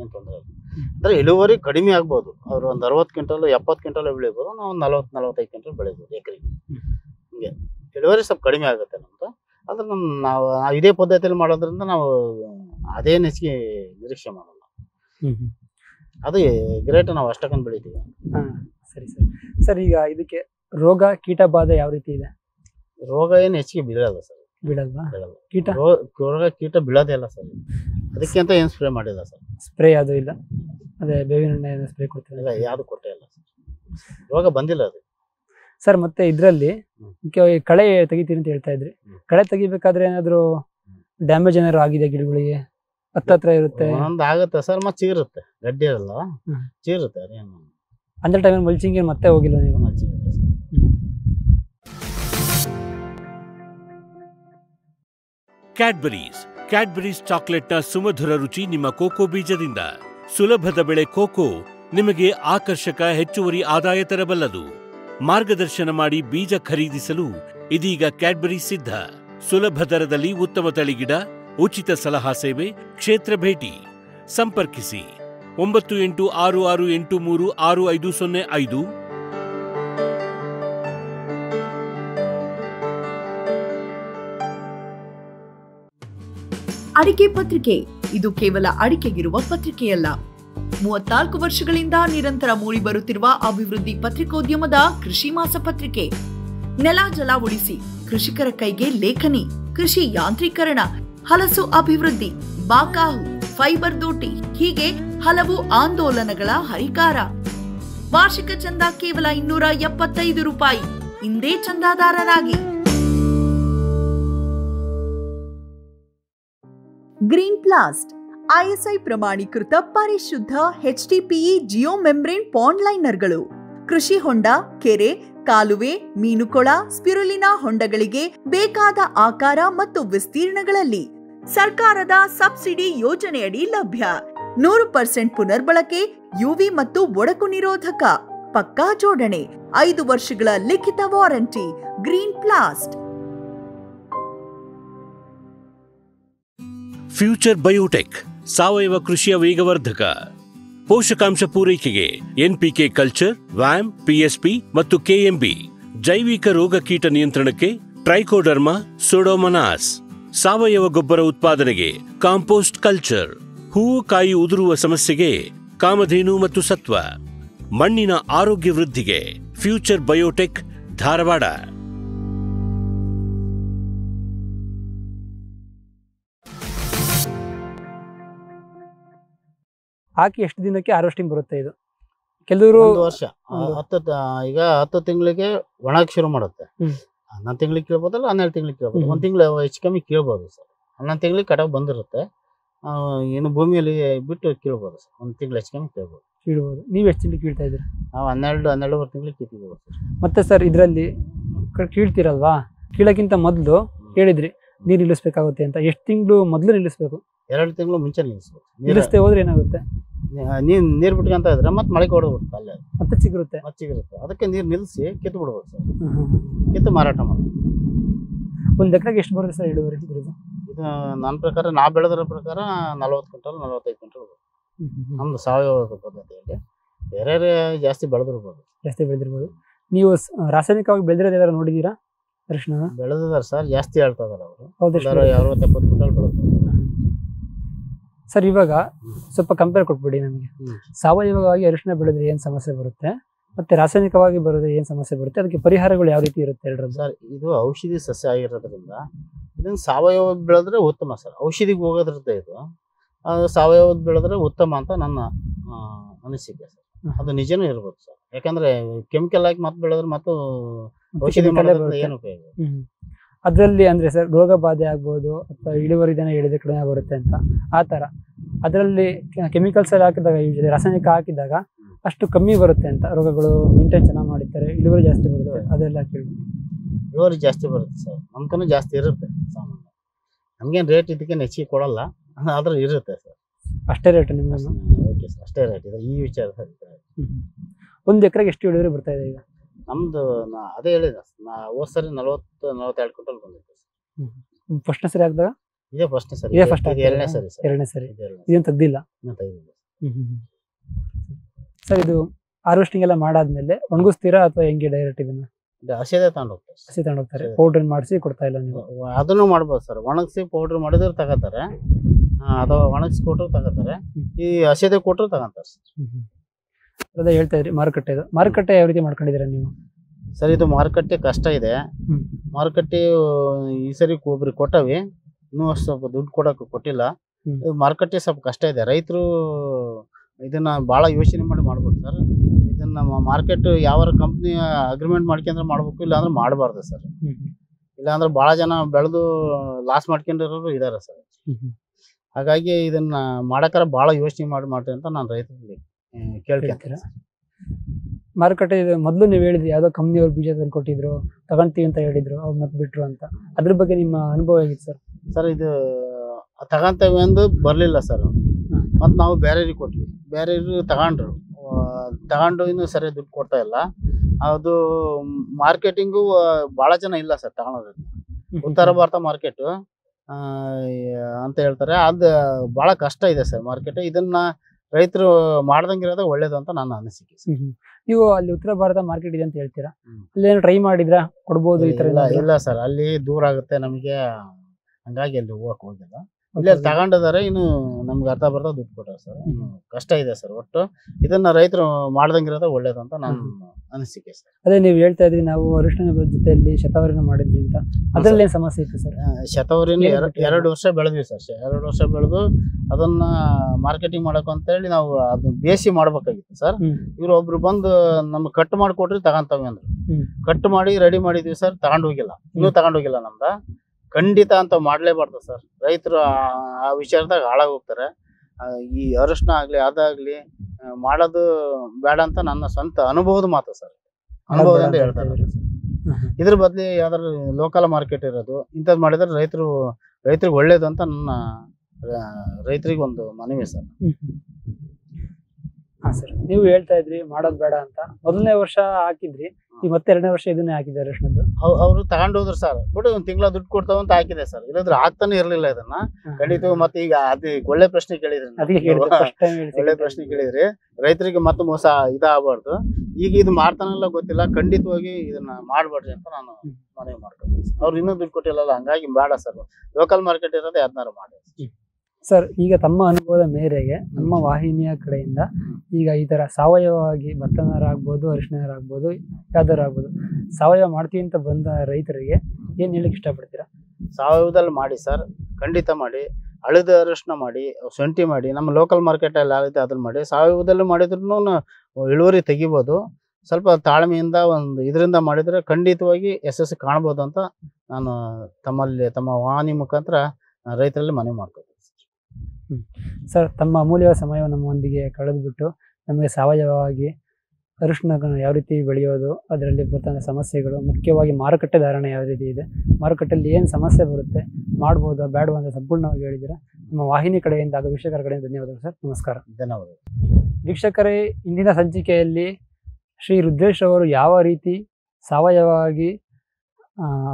ಏನು ತೊಂದರೆ ಇಲ್ಲ. ಅಂದ್ರೆ ಇಳುವರಿ ಕಡಿಮೆ ಆಗ್ಬೋದು. ಅವ್ರು ಒಂದು ಅರವತ್ತು ಕ್ವಿಂಟಲ್ ಎಪ್ಪತ್ತು ಕ್ವಿಂಟಲ್ ಬೆಳಿಬೋದು ನಾವು ನಲವತ್ತು ನಲವತ್ತೈದು ಕ್ವಿಂಟಲ್ ಬೆಳಿಬೋದು ಎಕರೆಗೆ. ಹಿಂಗೆ. ಇಳುವರಿ ಸ್ವಲ್ಪ ಕಡಿಮೆ ಆಗುತ್ತೆ ನಮ್ದು. ಆದ್ರೆ ನಮ್ಮ ನಾವು ಇದೇ ಪದ್ಧತಿಯಲ್ಲಿ ಮಾಡೋದ್ರಿಂದ ನಾವು ಅದೇ ನೆಚ್ಚಿಗೆ ನಿರೀಕ್ಷೆ ಮಾಡಲ್ಲ. ಅದು ಗ್ರೇಟ್ ನಾವು ಅಷ್ಟಕ್ಕೊಂದು ಬೆಳಿತೀವಿ. ಹಾ ಸರಿ ಸರ್. ಸರ್ ಈಗ ಇದಕ್ಕೆ ರೋಗ ಕೀಟ ಬಾಧೆ ಯಾವ ರೀತಿ ಇದೆ? ರೋಗ ಏನು ಹೆಚ್ಚಿಗೆ ಬೀಳಲ್ಲ ಸರ್. ಬೀಳಲ್ವಾ? ಕೀಟ? ರೋಗ ಕೀಟ ಬೀಳೋದೇ ಇಲ್ಲ ಸರ್. ಅದಕ್ಕೆ ಅಂತ ಏನು ಸ್ಪ್ರೇ ಮಾಡಿಲ್ಲ ಸರ್. ಸ್ಪ್ರೇ ಅದು ಇಲ್ಲ. ಅದೇ ಬೇವಿನ ಎಣ್ಣೆ ಸ್ಪ್ರೇ ಇಲ್ಲ ಕೊಡ್ತೀವಿ ಯಾವುದು ಕೊಟ್ಟೇ ಇಲ್ಲ ಸರ್. ರೋಗ ಬಂದಿಲ್ಲ ಅದು. ಸರ್ ಮತ್ತೆ ಇದರಲ್ಲಿ ಮುಖ್ಯವಾಗಿ ಕಳೆ ತೆಗಿತೀನಿ ಅಂತ ಹೇಳ್ತಾ ಇದ್ರಿ. ಕಳೆ ತೆಗಿಬೇಕಾದ್ರೆ ಏನಾದರೂ ಡ್ಯಾಮೇಜ್ ಏನಾದ್ರು ಆಗಿದೆ ಗಿಡಗಳಿಗೆ? ಹತ್ತತ್ರ ಇರುತ್ತೆ. ಒಂದು ಆಗುತ್ತೆ ಸರ್ ಮತ್ತೆ ಚೀರುತ್ತೆ. ಗಡ್ಡೆ ಇರಲ್ಲ. ಚೀರುತ್ತೆ ಅದೇನು ಟೈಮ್ ಟೈಮಲ್ಲಿ ಮಲ್ಚಿಂಗ್ ಮತ್ತೆ ಹೋಗಿಲ್ಲ ನೀವು? Mulching sir. ಕ್ಯಾಡ್ಬರೀಸ್ ಕ್ಯಾಡ್ಬರೀಸ್ ಚಾಕ್ಲೇಟ್ನ ಸುಮಧುರ ರುಚಿ ನಿಮ್ಮ ಕೋಕೋ ಬೀಜದಿಂದ. ಸುಲಭದ ಬೆಳೆ ಕೋಕೋ, ನಿಮಗೆ ಆಕರ್ಷಕ ಹೆಚ್ಚುವರಿ ಆದಾಯ ತರಬಲ್ಲದು. ಮಾರ್ಗದರ್ಶನ ಮಾಡಿ ಬೀಜ ಖರೀದಿಸಲು ಇದೀಗ ಕ್ಯಾಡ್ಬರಿ ಸಿದ್ಧ. ಸುಲಭ ದರದಲ್ಲಿ ಉತ್ತಮ ತಳಿಗಿಡ, ಉಚಿತ ಸಲಹಾ ಸೇವೆ, ಕ್ಷೇತ್ರ ಭೇಟಿ. ಸಂಪರ್ಕಿಸಿ. ಒಂಬತ್ತು ಎಂಟು ಆರು ಆರು ಎಂಟು ಮೂರು ಆರು ಐದು ಸೊನ್ನೆ ಐದು. ಅಡಿಕೆ ಪತ್ರಿಕೆ. ಇದು ಕೇವಲ ಅಡಿಕೆಗಿರುವ ಪತ್ರಿಕೆಯಲ್ಲ. ಮೂವತ್ನಾಲ್ಕು ವರ್ಷಗಳಿಂದ ನಿರಂತರ ಮೂಡಿ ಬರುತ್ತಿರುವ ಅಭಿವೃದ್ಧಿ ಪತ್ರಿಕೋದ್ಯಮದ ಕೃಷಿ ಮಾಸ ಪತ್ರಿಕೆ. ನೆಲ ಜಲ ಉಳಿಸಿ ಕೃಷಿಕರ ಕೈಗೆ ಲೇಖನಿ, ಕೃಷಿ ಯಾಂತ್ರೀಕರಣ, ಹಲಸು ಅಭಿವೃದ್ಧಿ, ಬಾಕಾಹು, ಫೈಬರ್ ದೋಟಿ ಹೀಗೆ ಹಲವು ಆಂದೋಲನಗಳ ಹರಿಕಾರ. ವಾರ್ಷಿಕ ಚಂದ ಕೇವಲ ಇನ್ನೂರ ಎಪ್ಪತ್ತೈದು ರೂಪಾಯಿ. ಇಂದೇ ಚಂದಾದಾರರಾಗಿ. ಗ್ರೀನ್ ಪ್ಲಾಸ್ಟ್ ಐಎಸ್ಐ ಪ್ರಮಾಣೀಕೃತ ಪರಿಶುದ್ಧ ಎಚ್ಡಿಪಿಇ ಜಿಯೋ ಮೆಂಬ್ರೇನ್ ಪಾಂಡ್ಲೈನರ್ಗಳು ಕೃಷಿ ಹೊಂಡ, ಕೆರೆ, ಕಾಲುವೆ, ಮೀನುಕೊಳ, ಸ್ಪಿರುಲಿನಾ ಹೊಂಡಗಳಿಗೆ ಬೇಕಾದ ಆಕಾರ ಮತ್ತು ವಿಸ್ತೀರ್ಣಗಳಲ್ಲಿ ಸರ್ಕಾರದ ಸಬ್ಸಿಡಿ ಯೋಜನೆಯಡಿ ಲಭ್ಯ. ನೂರು ಪರ್ಸೆಂಟ್ ಪುನರ್ಬಳಕೆ ಯುವಿ ಮತ್ತು ಒಡಕು ನಿರೋಧಕ, ಪಕ್ಕಾ ಜೋಡಣೆ, ಐದು ವರ್ಷಗಳ ಲಿಖಿತ warranty, Green Plast Future Biotech, ಸಾವಯವ ಕೃಷಿಯ ವೇಗವರ್ಧಕ. ಪೋಷಕಾಂಶ ಪೂರೈಕೆಗೆ ಎನ್ಪಿಕೆ ಕಲ್ಚರ್, ವ್ಯಾಮ್ ಪಿಎಸ್ಪಿ ಮತ್ತು ಕೆಎಂಬಿ ಜೈವಿಕ ರೋಗ ಕೀಟ ನಿಯಂತ್ರಣಕ್ಕೆ ಟ್ರೈಕೋಡರ್ಮಾ ಸೋಡೋಮನಾಸ್. ಸಾವಯವ ಗೊಬ್ಬರ ಉತ್ಪಾದನೆಗೆ ಕಾಂಪೋಸ್ಟ್ ಕಲ್ಚರ್. ಹೂವು, ಕಾಯಿ ಉದುರುವ ಸಮಸ್ಯೆಗೆ ಕಾಮಧೇನು ಮತ್ತು ಸತ್ವ. ಮಣ್ಣಿನ ಆರೋಗ್ಯ ವೃದ್ಧಿಗೆ ಫ್ಯೂಚರ್ ಬಯೋಟೆಕ್ ಧಾರವಾಡ. ಹಾಕಿ ಎಷ್ಟು ದಿನಕ್ಕೆ ಹಾರ್ವೆಸ್ಟಿಂಗ್ ಬರುತ್ತೆ ಇದು? ಕೆಲವರು ವರ್ಷ. ಹತ್ತು ಈಗ ಹತ್ತು ತಿಂಗಳಿಗೆ ಒಣಗ್ ಶುರು ಮಾಡುತ್ತೆ. ಹನ್ನೊಂದು ತಿಂಗಳಿಗೆ ಕೇಳ್ಬೋದಲ್ಲ ಹನ್ನೆರಡು ತಿಂಗಳಿಗೆ ಕೇಳ್ಬೋದು. ಒಂದು ತಿಂಗಳು ಹೆಚ್ಚು ಕಮ್ಮಿ ಕೇಳ್ಬೋದು ಸರ್. ಹನ್ನೊಂದು ತಿಂಗಳಿಗೆ ಕಟಾವ್ ಬಂದಿರುತ್ತೆ. ಏನು ಭೂಮಿಯಲ್ಲಿ ಬಿಟ್ಟು ಕೀಳ್ಬೋದು ಸರ್. ಒಂದು ತಿಂಗಳು ಹೆಚ್ಚು ಕಮ್ಮಿ ಕೇಳ್ಬೋದು. ಕೀಳ್ಬೋದು. ನೀವು ಎಷ್ಟು ತಿಂಗಳು ಕೀಳ್ತಾ ಇದ್ದೀರಿ? ನಾವು ಹನ್ನೆರಡು ಹನ್ನೆರಡುವರೆ ತಿಂಗಳಿಗೆ ಕೀಳ್ತಿದ್ದೀವಿ ಮತ್ತೆ ಸರ್ ಇದರಲ್ಲಿ ಕೀಳ್ತೀರಲ್ವಾ? ಕೀಳಕ್ಕಿಂತ ಮೊದಲು ಹೇಳಿದ್ರಿ. ನೀರು ನಿಲ್ಲಿಸ್ಬೇಕಾಗುತ್ತೆ ಅಂತ. ಎಷ್ಟು ತಿಂಗಳು ಮೊದಲು ನಿಲ್ಲಿಸ್ಬೇಕು? ಎರಡು ತಿಂಗಳು ಮುಂಚೆ ನಿಲ್ಲಿಸ್ಬೇಕು. ನಿಲ್ಲಿಸ್ತೇ ಹೋದ್ರೆ ಏನಾಗುತ್ತೆ? ನೀರು ನೀರು ಬಿಟ್ಕೊಂತ ಇದ್ರೆ ಮತ್ತೆ ಮಳೆ ಹೊಡೆದ್ಬಿಡುತ್ತೆ ಅಲ್ಲೇ. ಮತ್ತೆ ಚಿಗುರುತ್ತೆ ಮಚ್ಚಿಗಿರುತ್ತೆ ಅದಕ್ಕೆ ನೀರು ನಿಲ್ಲಿಸಿ ಕಿತ್ತು ಬಿಡ್ಬೋದು ಸರ್. ಕಿತ್ತು ಮಾರಾಟ ಮಾಡಬೇಕು ಒಂದು ಎಕರೆಗೆ ಎಷ್ಟು ಬರುತ್ತೆ ಸರ್ ಇಳುವರಿ ಇದ್ರದ್ದು? ಇದು ನನ್ನ ಪ್ರಕಾರ ನಾ ಬೆಳೆದ್ರ ಪ್ರಕಾರ ನಲ್ವತ್ತು ಕ್ವಿಂಟಲ್ ನಲ್ವತ್ತೈದು ಕ್ವಿಂಟಲ್. ನಮ್ದು ಸಾವಯವ ಪದ್ಧತಿಯಲ್ಲಿ ಬೇರೆ ಜಾಸ್ತಿ ಬೆಳೆದಿರ್ಬೋದು. ಜಾಸ್ತಿ ಬೆಳೆದಿರ್ಬೋದು. ನೀವು ರಾಸಾಯನಿಕವಾಗಿ ಬೆಳೆದಿರೋದು ಏನಾದ್ರು ನೋಡಿದೀರಾ ಅರಿಶಿನ ಬೆಳೆದಿದ್ದಾರೆ ಸರ್ ಜಾಸ್ತಿ ಅವರು. ಎಪ್ಪತ್ತು ಕ್ವಿಂಟಲ್ ಬೆಳೆದ್ರು ಸರ್ ಇವಾಗ ಸ್ವಲ್ಪ ಕಂಪೇರ್ ಕೊಟ್ಬಿಡಿ ನಮಗೆ. ಹ್ಮ್. ಸಾವಯವವಾಗಿ ಅರಿಶಿನ ಬೆಳೆದ್ರೆ ಏನು ಸಮಸ್ಯೆ ಬರುತ್ತೆ? ಮತ್ತೆ ರಾಸಾಯನಿಕವಾಗಿ ಬರೋದ್ರೆ ಏನು ಸಮಸ್ಯೆ ಬರುತ್ತೆ? ಅದಕ್ಕೆ ಪರಿಹಾರಗಳು ಯಾವ ರೀತಿ ಇರುತ್ತೆ ಹೇಳಿ ಸರ್ ಇದು ಔಷಧಿ ಸಸ್ಯ ಆಗಿರೋದ್ರಿಂದ ಇದನ್ನ ಸಾವಯವ ಬೆಳೆದ್ರೆ ಉತ್ತಮ ಸರ್. ಔಷಧಿಗೆ ಹೋಗೋದ್ರಿಂದ ಇದು. ಸಾವಯವ ಬೆಳೆದ್ರೆ ಉತ್ತಮ ಅಂತ ನನ್ನ ಆ, ಅನಿಸಿಕೆ ಸರ್. ಅದು ನಿಜನೂ ಇರ್ಬೋದು ಸರ್. ಯಾಕಂದ್ರೆ ಕೆಮಿಕಲ್ ಹಾಕಿ ಮತ್ತೆ ಬೆಳೆದ್ರೆ ಮತ್ತೆ ಔಷಧಿ ಮಾಡೋದ್ರಿಂದ. ಏನು ಉಪಯೋಗ. ಅದ್ರಲ್ಲಿ ಅಂದ್ರೆ ಸರ್ ರೋಗ ಬಾಧೆ ಆಗ್ಬೋದು ಅಥವಾ ಇಳುವರಿ ಜನ ಹೇಳಿದ್ರೆ ಕಡಿಮೆ ಬರುತ್ತೆ ಅಂತ ಆ ತರ. ಅದರಲ್ಲಿ ಕೆಮಿಕಲ್ಸ್ ಎಲ್ಲ ಹಾಕಿದಾಗ ಯೂಶಲಿ ರಾಸಾಯನಿಕ ಹಾಕಿದಾಗ ಅಷ್ಟು ಕಮ್ಮಿ ಬರುತ್ತೆ ಅಂತ ರೋಗಗಳು ಮೇಂಟೈನ್ ಚೆನ್ನಾಗಿ ಮಾಡಿರ್ತಾರೆ. ಇಳುವರಿ ಜಾಸ್ತಿ ಬರುತ್ತೆ. ಅದೆಲ್ಲ ಕೇಳಿ ಇಳುವರಿ ಜಾಸ್ತಿ ಬರುತ್ತೆ ಸರ್. ನಮ್ಕನೂ ಜಾಸ್ತಿ ಇರುತ್ತೆ ಸಾಮಾನ್ಯ. ನಮ್ಗೇನು ರೇಟ್ ಇದಕ್ಕೆ ಹೆಚ್ಚಿಗೆ ಕೊಡಲ್ಲ. ಆದ್ರೆ ಇರುತ್ತೆ ಸರ್. ಅಷ್ಟೇ ರೇಟ್ ನಿಮ್ಗೆ ಓಕೆ ಸರ್ ಅಷ್ಟೇ ರೇಟ್ ಇದೆ. ಈ ವಿಚಾರ ಒಂದು ಎಕರೆಗೆ ಎಷ್ಟು ಇಳುವರಿ ಬರ್ತಾ ಇದೆ ಈಗ? ನಮ್ದು ನಾ ಅದೇ ಹೇಳಿದ ನಾ ಹೋದ್ ಸರಿ ನಲವತ್ತು ನಲವತ್ತೆರಡು ಕ್ವಿಂಟಲ್ ಬಂದಿತ್ತು ಫಸ್ಟ್ನೇ ಸರಿ ಹಾಕಿದಾಗ? ಇದೇ ಫಸ್ಟ್ ಸರಿ ಇದೇ first ಇದು ಎರಡನೇ ಸರಿ ಸರ್. ಎರಡನೇ ಸರಿ. ಇದು ಎರಡನೇ ಇದೇನು ತೆಗ್ದಿಲ್ಲ? ತೆಗ್ದಿಲ್ಲ. ಸರ್. ಇದು ಹಾರ್ವೆಸ್ಟಿಂಗ್ ಎಲ್ಲ ಮಾಡಾದ್ಮೇಲೆ ಒಣಗಿಸ್ತೀರಾ ಅಥವಾ ಹೆಂಗೆ ಡೈರೆಕ್ಟ್ ಇದನ್ನ? ಇದು ತಗೊಂಡೋಗ್ತಾರೆ ತಗೊಂಡು ಹೋಗ್ತಾರೆ. ಹಸಿ ತಗೊಂಡೋಗ್ತಾರೆ ಪೌಡ್ರ್ ಮಾಡಿಸಿ ಕೊಡ್ತಾ ಇಲ್ಲ ನೀವು? ವ- ಅದನ್ನು ಮಾಡ್ಬೋದು ಸರ್. ಒಣಗಿಸಿ ಪೌಡ್ರ್ ಮಾಡಿದ್ರೆ ತಗೋತಾರೆ. ಆ, ಅಥವಾ ಒಣಗಿಸಿ ಕೊಟ್ಟರು ತಗೋತಾರೆ. ಈ ಹಸಿದೆ ಕೊಟ್ಟರು ತಗೋತಾರೆ ಸರ್. ಅದೇ ಹೇಳ್ತಾ ಇದ್ರಿ ಮಾರುಕಟ್ಟೆ ಇದು. ಮಾರುಕಟ್ಟೆ ಯಾವ ರೀತಿ ಮಾಡ್ಕೊಂಡಿದ್ದೀರಾ ನೀವು? ಸರ್ ಇದು ಮಾರುಕಟ್ಟೆ ಕಷ್ಟ ಇದೆ. ಹ್ಮ್. ಮಾರುಕಟ್ಟೆ ಈ ಸರಿ ಒಬ್ರಿಗೆ ಕೊಟ್ಟವಿ. ಇನ್ನೂ ಅಷ್ಟು ಸ್ವಲ್ಪ ದುಡ್ಡು ಕೊಡಕ್ಕೆ ಕೊಟ್ಟಿಲ್ಲ. ಹ್ಮ್. ಇದು ಮಾರುಕಟ್ಟೆ ಸ್ವಲ್ಪ ಕಷ್ಟ ಇದೆ. ರೈತರು ಇದನ್ನ ಭಾಳ ಯೋಚನೆ ಮಾಡಿ ಮಾಡ್ಬೇಕು ಸರ್. ಇದನ್ನ ಮಾರ್ಕೆಟ್ ಯಾವ ಕಂಪ್ನಿ ಅಗ್ರಿಮೆಂಟ್ ಮಾಡ್ಕೊಂಡ್ರೆ ಮಾಡ್ಬೇಕು ಇಲ್ಲಾಂದ್ರೆ ಮಾಡಬಾರ್ದು ಸರ್. ಇಲ್ಲಾಂದ್ರೆ ಭಾಳ ಜನ ಬೆಳೆದು ಲಾಸ್ ಮಾಡ್ಕೊಂಡಿರೋರು ಇದಾರೆ ಸರ್. ಹಾಗಾಗಿ ಇದನ್ನ ಮಾಡಕ್ಕಾರ ಭಾಳ ಯೋಚನೆ ಮಾಡಿ ಮಾಡ್ರಿ ಅಂತ ನಾನು ರೈತರಲ್ಲಿ ಕೇಳ್ಕೊಂತೀನಿ ಹೇಳ್ತೀರಾ? ಮಾರುಕಟ್ಟೆ ಇದು. ಮೊದಲು ನೀವು ಹೇಳಿದ್ರಿ ಯಾವ್ದೋ ಕಂಪ್ನಿಯವ್ರು ಬೀಜ ತಂದು ಕೊಟ್ಟಿದ್ರು ತಗೊಂತೀವಿ ಅಂತ ಹೇಳಿದ್ರು ಅವ್ರು ಮತ್ತೆ ಬಿಟ್ರು ಅಂತ. ಅದ್ರ ಬಗ್ಗೆ ನಿಮ್ಮ ಅನುಭವ ಹೇಗಿತ್ತು ಸರ್? ಸರ್ ಇದು ತಗೊಂತೇವೆ ಅಂದು ಬರಲಿಲ್ಲ ಸರ್. ಮತ್ತು ನಾವು ಬೇರೆಯವ್ರಿಗೆ ಕೊಟ್ವಿ. ಬೇರೆಯವ್ರು ತಗೊಂಡ್ರು. ತಗೊಂಡು ಇನ್ನೂ ಸರಿ ದುಡ್ಡು ಕೊಡ್ತಾ ಇಲ್ಲ. ಅದು ಮಾರ್ಕೆಟಿಂಗು ಭಾಳ ಜನ ಇಲ್ಲ ಸರ್ ತಗೊಳೋದ್ರಿಂದ. ಉತ್ತರ ಭಾರತ ಮಾರ್ಕೆಟ್ ಅಂತ ಹೇಳ್ತಾರೆ. ಅದು ಭಾಳ ಕಷ್ಟ ಇದೆ ಸರ್ ಮಾರ್ಕೆಟ್. ಇದನ್ನ ರೈತರು ಮಾಡ್ದಂಗಿರೋದೇ ಒಳ್ಳೇದು ಅಂತ ನನ್ನ ಅನಿಸಿಕೆ. ನೀವು ಅಲ್ಲಿ ಉತ್ತರ ಭಾರತ ಮಾರ್ಕೆಟ್ ಇದೆ ಅಂತ ಹೇಳ್ತೀರಾ. ಅಲ್ಲಿ ಏನು ಟ್ರೈ ಮಾಡಿದ್ರಾ? ಕೊಡ್ಬೋದು ಈ ತರ ಇಲ್ಲ ಇಲ್ಲ ಸರ್ ಅಲ್ಲಿ ದೂರ ಆಗುತ್ತೆ ನಮಗೆ. ಹಂಗಾಗಿ ಅಲ್ಲಿ ಹೋಗಕ್ ಹೋಗಿಲ್ಲ. ಇಲ್ಲೇ ತಗೊಂಡಿದ್ದಾರೆ ಇನ್ನು ನಮ್ಗೆ ಅರ್ಧ ಬರ್ಧ ದುಡ್ಡು ಕೊಟ್ಟಾರೆ ಸರ್. ಇನ್ನು ಕಷ್ಟ ಇದೆ ಸರ್ ಒಟ್ಟು. ಇದನ್ನ ರೈತರು ಮಾಡ್ದಂಗಿರೋದೇ ಒಳ್ಳೇದು ಅಂತ ನನ್ನ ಅನಿಸಿಕೆ ಸರ್. ಅದೇ ನೀವು ಹೇಳ್ತಾ ಇದ್ರಿ ನಾವು ಅರಿಶಿನ ಜೊತೆಯಲ್ಲಿ ಶತವರಿನ ಮಾಡಿದ್ವಿ ಅಂತ. ಅದ್ರಲ್ಲಿ ಏನು ಸಮಸ್ಯೆ ಇತ್ತು ಸರ್? ಶತವರಿನ ಎರಡು ವರ್ಷ ಬೆಳೆದ್ವಿ ಸರ್. ಎರಡು ವರ್ಷ ಬೆಳೆದು ಅದನ್ನ ಮಾರ್ಕೆಟಿಂಗ್ ಮಾಡಕ್ ಅಂತ ಹೇಳಿ ನಾವು ಅದು ಬೇಸಿ ಮಾಡ್ಬೇಕಾಗಿತ್ತು ಸರ್. ಇವ್ರು ಒಬ್ರು ಬಂದು ನಮ್ಗೆ ಕಟ್ ಮಾಡಿಕೊಟ್ರಿ ತಗೊಂತವೆ ಅಂದ್ರು. ಕಟ್ ಮಾಡಿ ರೆಡಿ ಮಾಡಿದ್ವಿ ಸರ್ ತಗೊಂಡೋಗಿಲ್ಲ ಇನ್ನೂ ತಗೊಂಡ್ ಹೋಗಿಲ್ಲ ನಮ್ದ. ಖಂಡಿತ ಅಂತ ಮಾಡ್ಲೇಬಾರ್ದು ಸರ್. ರೈತರು ಆ ವಿಚಾರದಾಗ ಹಾಳಾಗಿ ಹೋಗ್ತಾರೆ ಈ ಅರಿಶಿನ ಆಗ್ಲಿ ಅದಾಗ್ಲಿ ಮಾಡೋದು ಬೇಡ ಅಂತ ನನ್ನ ಸ್ವಂತ ಅನುಭವದ ಮಾತು ಸರ್. ಅನುಭವದಿಂದ ಹೇಳ್ತಾರೆ. ಇದ್ರ ಬದ್ಲಿ ಯಾವ್ದಾದ್ರು ಲೋಕಲ್ ಮಾರ್ಕೆಟ್ ಇರೋದು ಇಂಥದ್ದು ಮಾಡಿದ್ರೆ ರೈತರು ರೈತರಿಗೆ ಒಳ್ಳೇದು ಅಂತ ನನ್ನ ರೈತರಿಗೆ ಒಂದು ಮನವಿ ಸರ್. ಹಾ ಸರ್ ನೀವು ಹೇಳ್ತಾ ಇದ್ರಿ ಮಾಡೋದ್ ಬೇಡ ಅಂತ. ಮೊದಲನೇ ವರ್ಷ ಹಾಕಿದ್ರಿ ಈ ಮತ್ತೆ ಎರಡನೇ ವರ್ಷ ಇದನ್ನೇ ಹಾಕಿದ್ದಾರೆ ಅಷ್ಟೊಂದು. ಅವರು ತಗೊಂಡೋದ್ರು ಸರ್. ಬಿಡು ಒಂದ್ ತಿಂಗಳ ದುಡ್ಡು ಕೊಡ್ತಾವ ಅಂತ ಹಾಕಿದೆ ಸರ್. ಇಲ್ಲದ್ರೆ ಆಗ್ತಾನೆ ಇರ್ಲಿಲ್ಲ ಇದನ್ನ. ಖಂಡಿತ ಮತ್ತೆ ಈಗ ಅದು ಒಳ್ಳೆ ಪ್ರಶ್ನೆ ಕೇಳಿದ್ರಿ ಒಳ್ಳೆ ಪ್ರಶ್ನೆ ಕೇಳಿದ್ರಿ. ರೈತರಿಗೆ ಮತ್ತೆ ಮೋಸ ಇದಾಗಬಾರ್ದು. ಈಗ ಇದು ಮಾಡ್ತಾನಲ್ಲ ಗೊತ್ತಿಲ್ಲ ಖಂಡಿತವಾಗಿ ಇದನ್ನ ಮಾಡ್ಬೇಡ್ರಿ ಅಂತ ನಾನು ಮನವಿ ಮಾಡ್ತೀನಿ ಅವ್ರು ಇನ್ನೂ ದುಡ್ಡು ಕೊಟ್ಟಿಲ್ಲಲ್ಲ ಹಂಗಾಗಿ ಬೇಡ ಸರ್. ಲೋಕಲ್ ಮಾರ್ಕೆಟ್ ಇರೋದೇ ಯಾವ್ದಾರು ಮಾಡಿ. ಸರ್ ಈಗ ತಮ್ಮ ಅನುಭವದ ಮೇರೆಗೆ ನಮ್ಮ ವಾಹಿನಿಯ ಕಡೆಯಿಂದ ಈಗ ಈ ತರ ಸಾವಯವವಾಗಿ ಭತ್ತನರಾಗ್ಬೋದು ಅರಿಶಿಣರಾಗ್ಬೋದು ಯಾವ್ದಾರು ಆಗ್ಬೋದು ಸಾವಯವ ಮಾಡ್ತೀವಿ ಅಂತ ಬಂದ ರೈತರಿಗೆ ಏನ್ ಹೇಳಕ್ ಇಷ್ಟಪಡ್ತೀರಾ? ಸಾವಯವದಲ್ಲಿ ಮಾಡಿ ಸರ್ ಖಂಡಿತ ಮಾಡಿ ಅಳದ ಅರಿಶಿನ ಮಾಡಿ ಶುಂಠಿ ಮಾಡಿ ನಮ್ಮ ಲೋಕಲ್ ಮಾರ್ಕೆಟ್ ಅಲ್ಲಿ ಆಗುತ್ತೆ ಅದನ್ನ ಮಾಡಿ ಸಾವಯವದಲ್ಲಿ ಮಾಡಿದ್ರು ಇಳುವರಿ ತೆಗಿಬೋದು. ಸ್ವಲ್ಪ ತಾಳ್ಮೆಯಿಂದ ಒಂದು ಇದರಿಂದ ಮಾಡಿದ್ರೆ ಖಂಡಿತವಾಗಿ ಯಶಸ್ಸು ಕಾಣ್ಬೋದು ಅಂತ ನಾನು ತಮ್ಮಲ್ಲಿ ತಮ್ಮ ವಾಹಿನಿ ಮುಖಾಂತರ ರೈತರಲ್ಲಿ ಮನವಿ ಮಾಡ್ತೀನಿ ಸರ್ ತಮ್ಮ ಅಮೂಲ್ಯ ಸಮಯವನ್ನು ನಮ್ಮೊಂದಿಗೆ ಕಳೆದುಬಿಟ್ಟು ನಮಗೆ ಸಾವಯವವಾಗಿ ಅರಿಶಿಣಗಳನ್ನು ಯಾವ ರೀತಿ ಬೆಳೆಯೋದು ಅದರಲ್ಲಿ ಬರ್ತಾನೆ ಸಮಸ್ಯೆಗಳು ಮುಖ್ಯವಾಗಿ ಮಾರುಕಟ್ಟೆ ಧಾರಣೆ ಯಾವ ರೀತಿ ಇದೆ ಮಾರುಕಟ್ಟೆಯಲ್ಲಿ ಏನು ಸಮಸ್ಯೆ ಬರುತ್ತೆ ಮಾಡ್ಬೋದಾ ಬೇಡವಾ ಅಂತ ಸಂಪೂರ್ಣವಾಗಿ ಹೇಳಿದ್ದೀರಾ? ನಮ್ಮ ವಾಹಿನಿ ಕಡೆಯಿಂದ ಹಾಗೂ ವೀಕ್ಷಕರ ಕಡೆಯಿಂದ ಧನ್ಯವಾದಗಳು ಸರ್ ನಮಸ್ಕಾರ. ಧನ್ಯವಾದಗಳು. ವೀಕ್ಷಕರೇ ಇಂದಿನ ಸಂಚಿಕೆಯಲ್ಲಿ ಶ್ರೀ ರುದ್ರೇಶ್ ಅವರು ಯಾವ ರೀತಿ ಸಾವಯವವಾಗಿ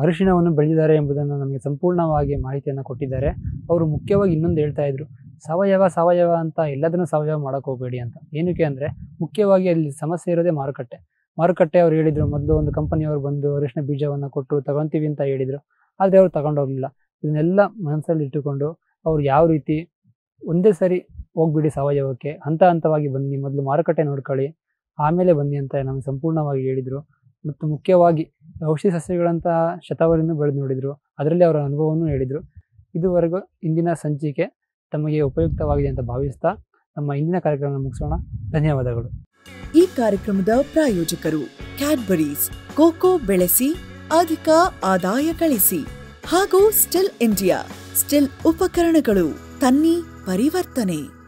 ಅರಿಶಿಣವನ್ನು ಬೆಳೆದಿದ್ದಾರೆ ಎಂಬುದನ್ನು ನಮಗೆ ಸಂಪೂರ್ಣವಾಗಿ ಮಾಹಿತಿಯನ್ನು ಕೊಟ್ಟಿದ್ದಾರೆ. ಅವರು ಮುಖ್ಯವಾಗಿ ಇನ್ನೊಂದು ಹೇಳ್ತಾ ಇದ್ರು, ಸಾವಯವ ಸಾವಯವ ಅಂತ ಎಲ್ಲದನ್ನು ಸಾವಯವ ಮಾಡೋಕೆ ಹೋಗಬೇಡಿ ಅಂತ. ಏನಕ್ಕೆ ಅಂದರೆ ಮುಖ್ಯವಾಗಿ ಅಲ್ಲಿ ಸಮಸ್ಯೆ ಇರೋದೇ ಮಾರುಕಟ್ಟೆ. ಮಾರುಕಟ್ಟೆ ಅವ್ರು ಹೇಳಿದ್ರು, ಮೊದಲು ಒಂದು ಕಂಪನಿಯವರು ಬಂದು ಅರಿಶಿನ ಬೀಜವನ್ನು ಕೊಟ್ಟು ತಗೊತೀವಿ ಅಂತ ಹೇಳಿದರು. ಆದರೆ ಅವರು ತಗೊಂಡೋಗಲಿಲ್ಲ ಇದನ್ನೆಲ್ಲ ಮನಸ್ಸಲ್ಲಿ ಇಟ್ಟುಕೊಂಡು ಅವ್ರು ಯಾವ ರೀತಿ ಒಂದೇ ಸರಿ ಹೋಗ್ಬಿಡಿ ಸಾವಯವಕ್ಕೆ, ಹಂತ ಹಂತವಾಗಿ ಬನ್ನಿ, ಮೊದಲು ಮಾರುಕಟ್ಟೆ ನೋಡ್ಕೊಳ್ಳಿ, ಆಮೇಲೆ ಬನ್ನಿ ಅಂತ ನಮಗೆ ಸಂಪೂರ್ಣವಾಗಿ ಹೇಳಿದ್ರು. ಮತ್ತು ಮುಖ್ಯವಾಗಿ ಔಷಧಿ ಸಸ್ಯಗಳಂತಹ ಶತಾವರಿಯನ್ನು ಬೆಳೆದು ನೋಡಿದರು. ಅದರಲ್ಲಿ ಅವರ ಅನುಭವವನ್ನು ಹೇಳಿದರು. ಇದುವರೆಗೂ ಇಂದಿನ ಸಂಚಿಕೆ ತಮಗೆ ಉಪಯುಕ್ತವಾಗಿದೆ ಅಂತ ಭಾವಿಸ್ತಾ ನಮ್ಮ ಇಂದಿನ ಕಾರ್ಯಕ್ರಮ ಮುಗಿಸೋಣ. ಧನ್ಯವಾದಗಳು. ಈ ಕಾರ್ಯಕ್ರಮದ ಪ್ರಾಯೋಜಕರು ಕ್ಯಾಡ್ಬರೀಸ್ ಕೋಕೋ ಬೆಳೆಸಿ, ಅಧಿಕ ಆದಾಯ ಗಳಿಸಿ ಹಾಗೂ ಸ್ಟಿಲ್ ಇಂಡಿಯಾ ಸ್ಟಿಲ್ ಉಪಕರಣಗಳು, ತನ್ನಿ ಪರಿವರ್ತನೆ.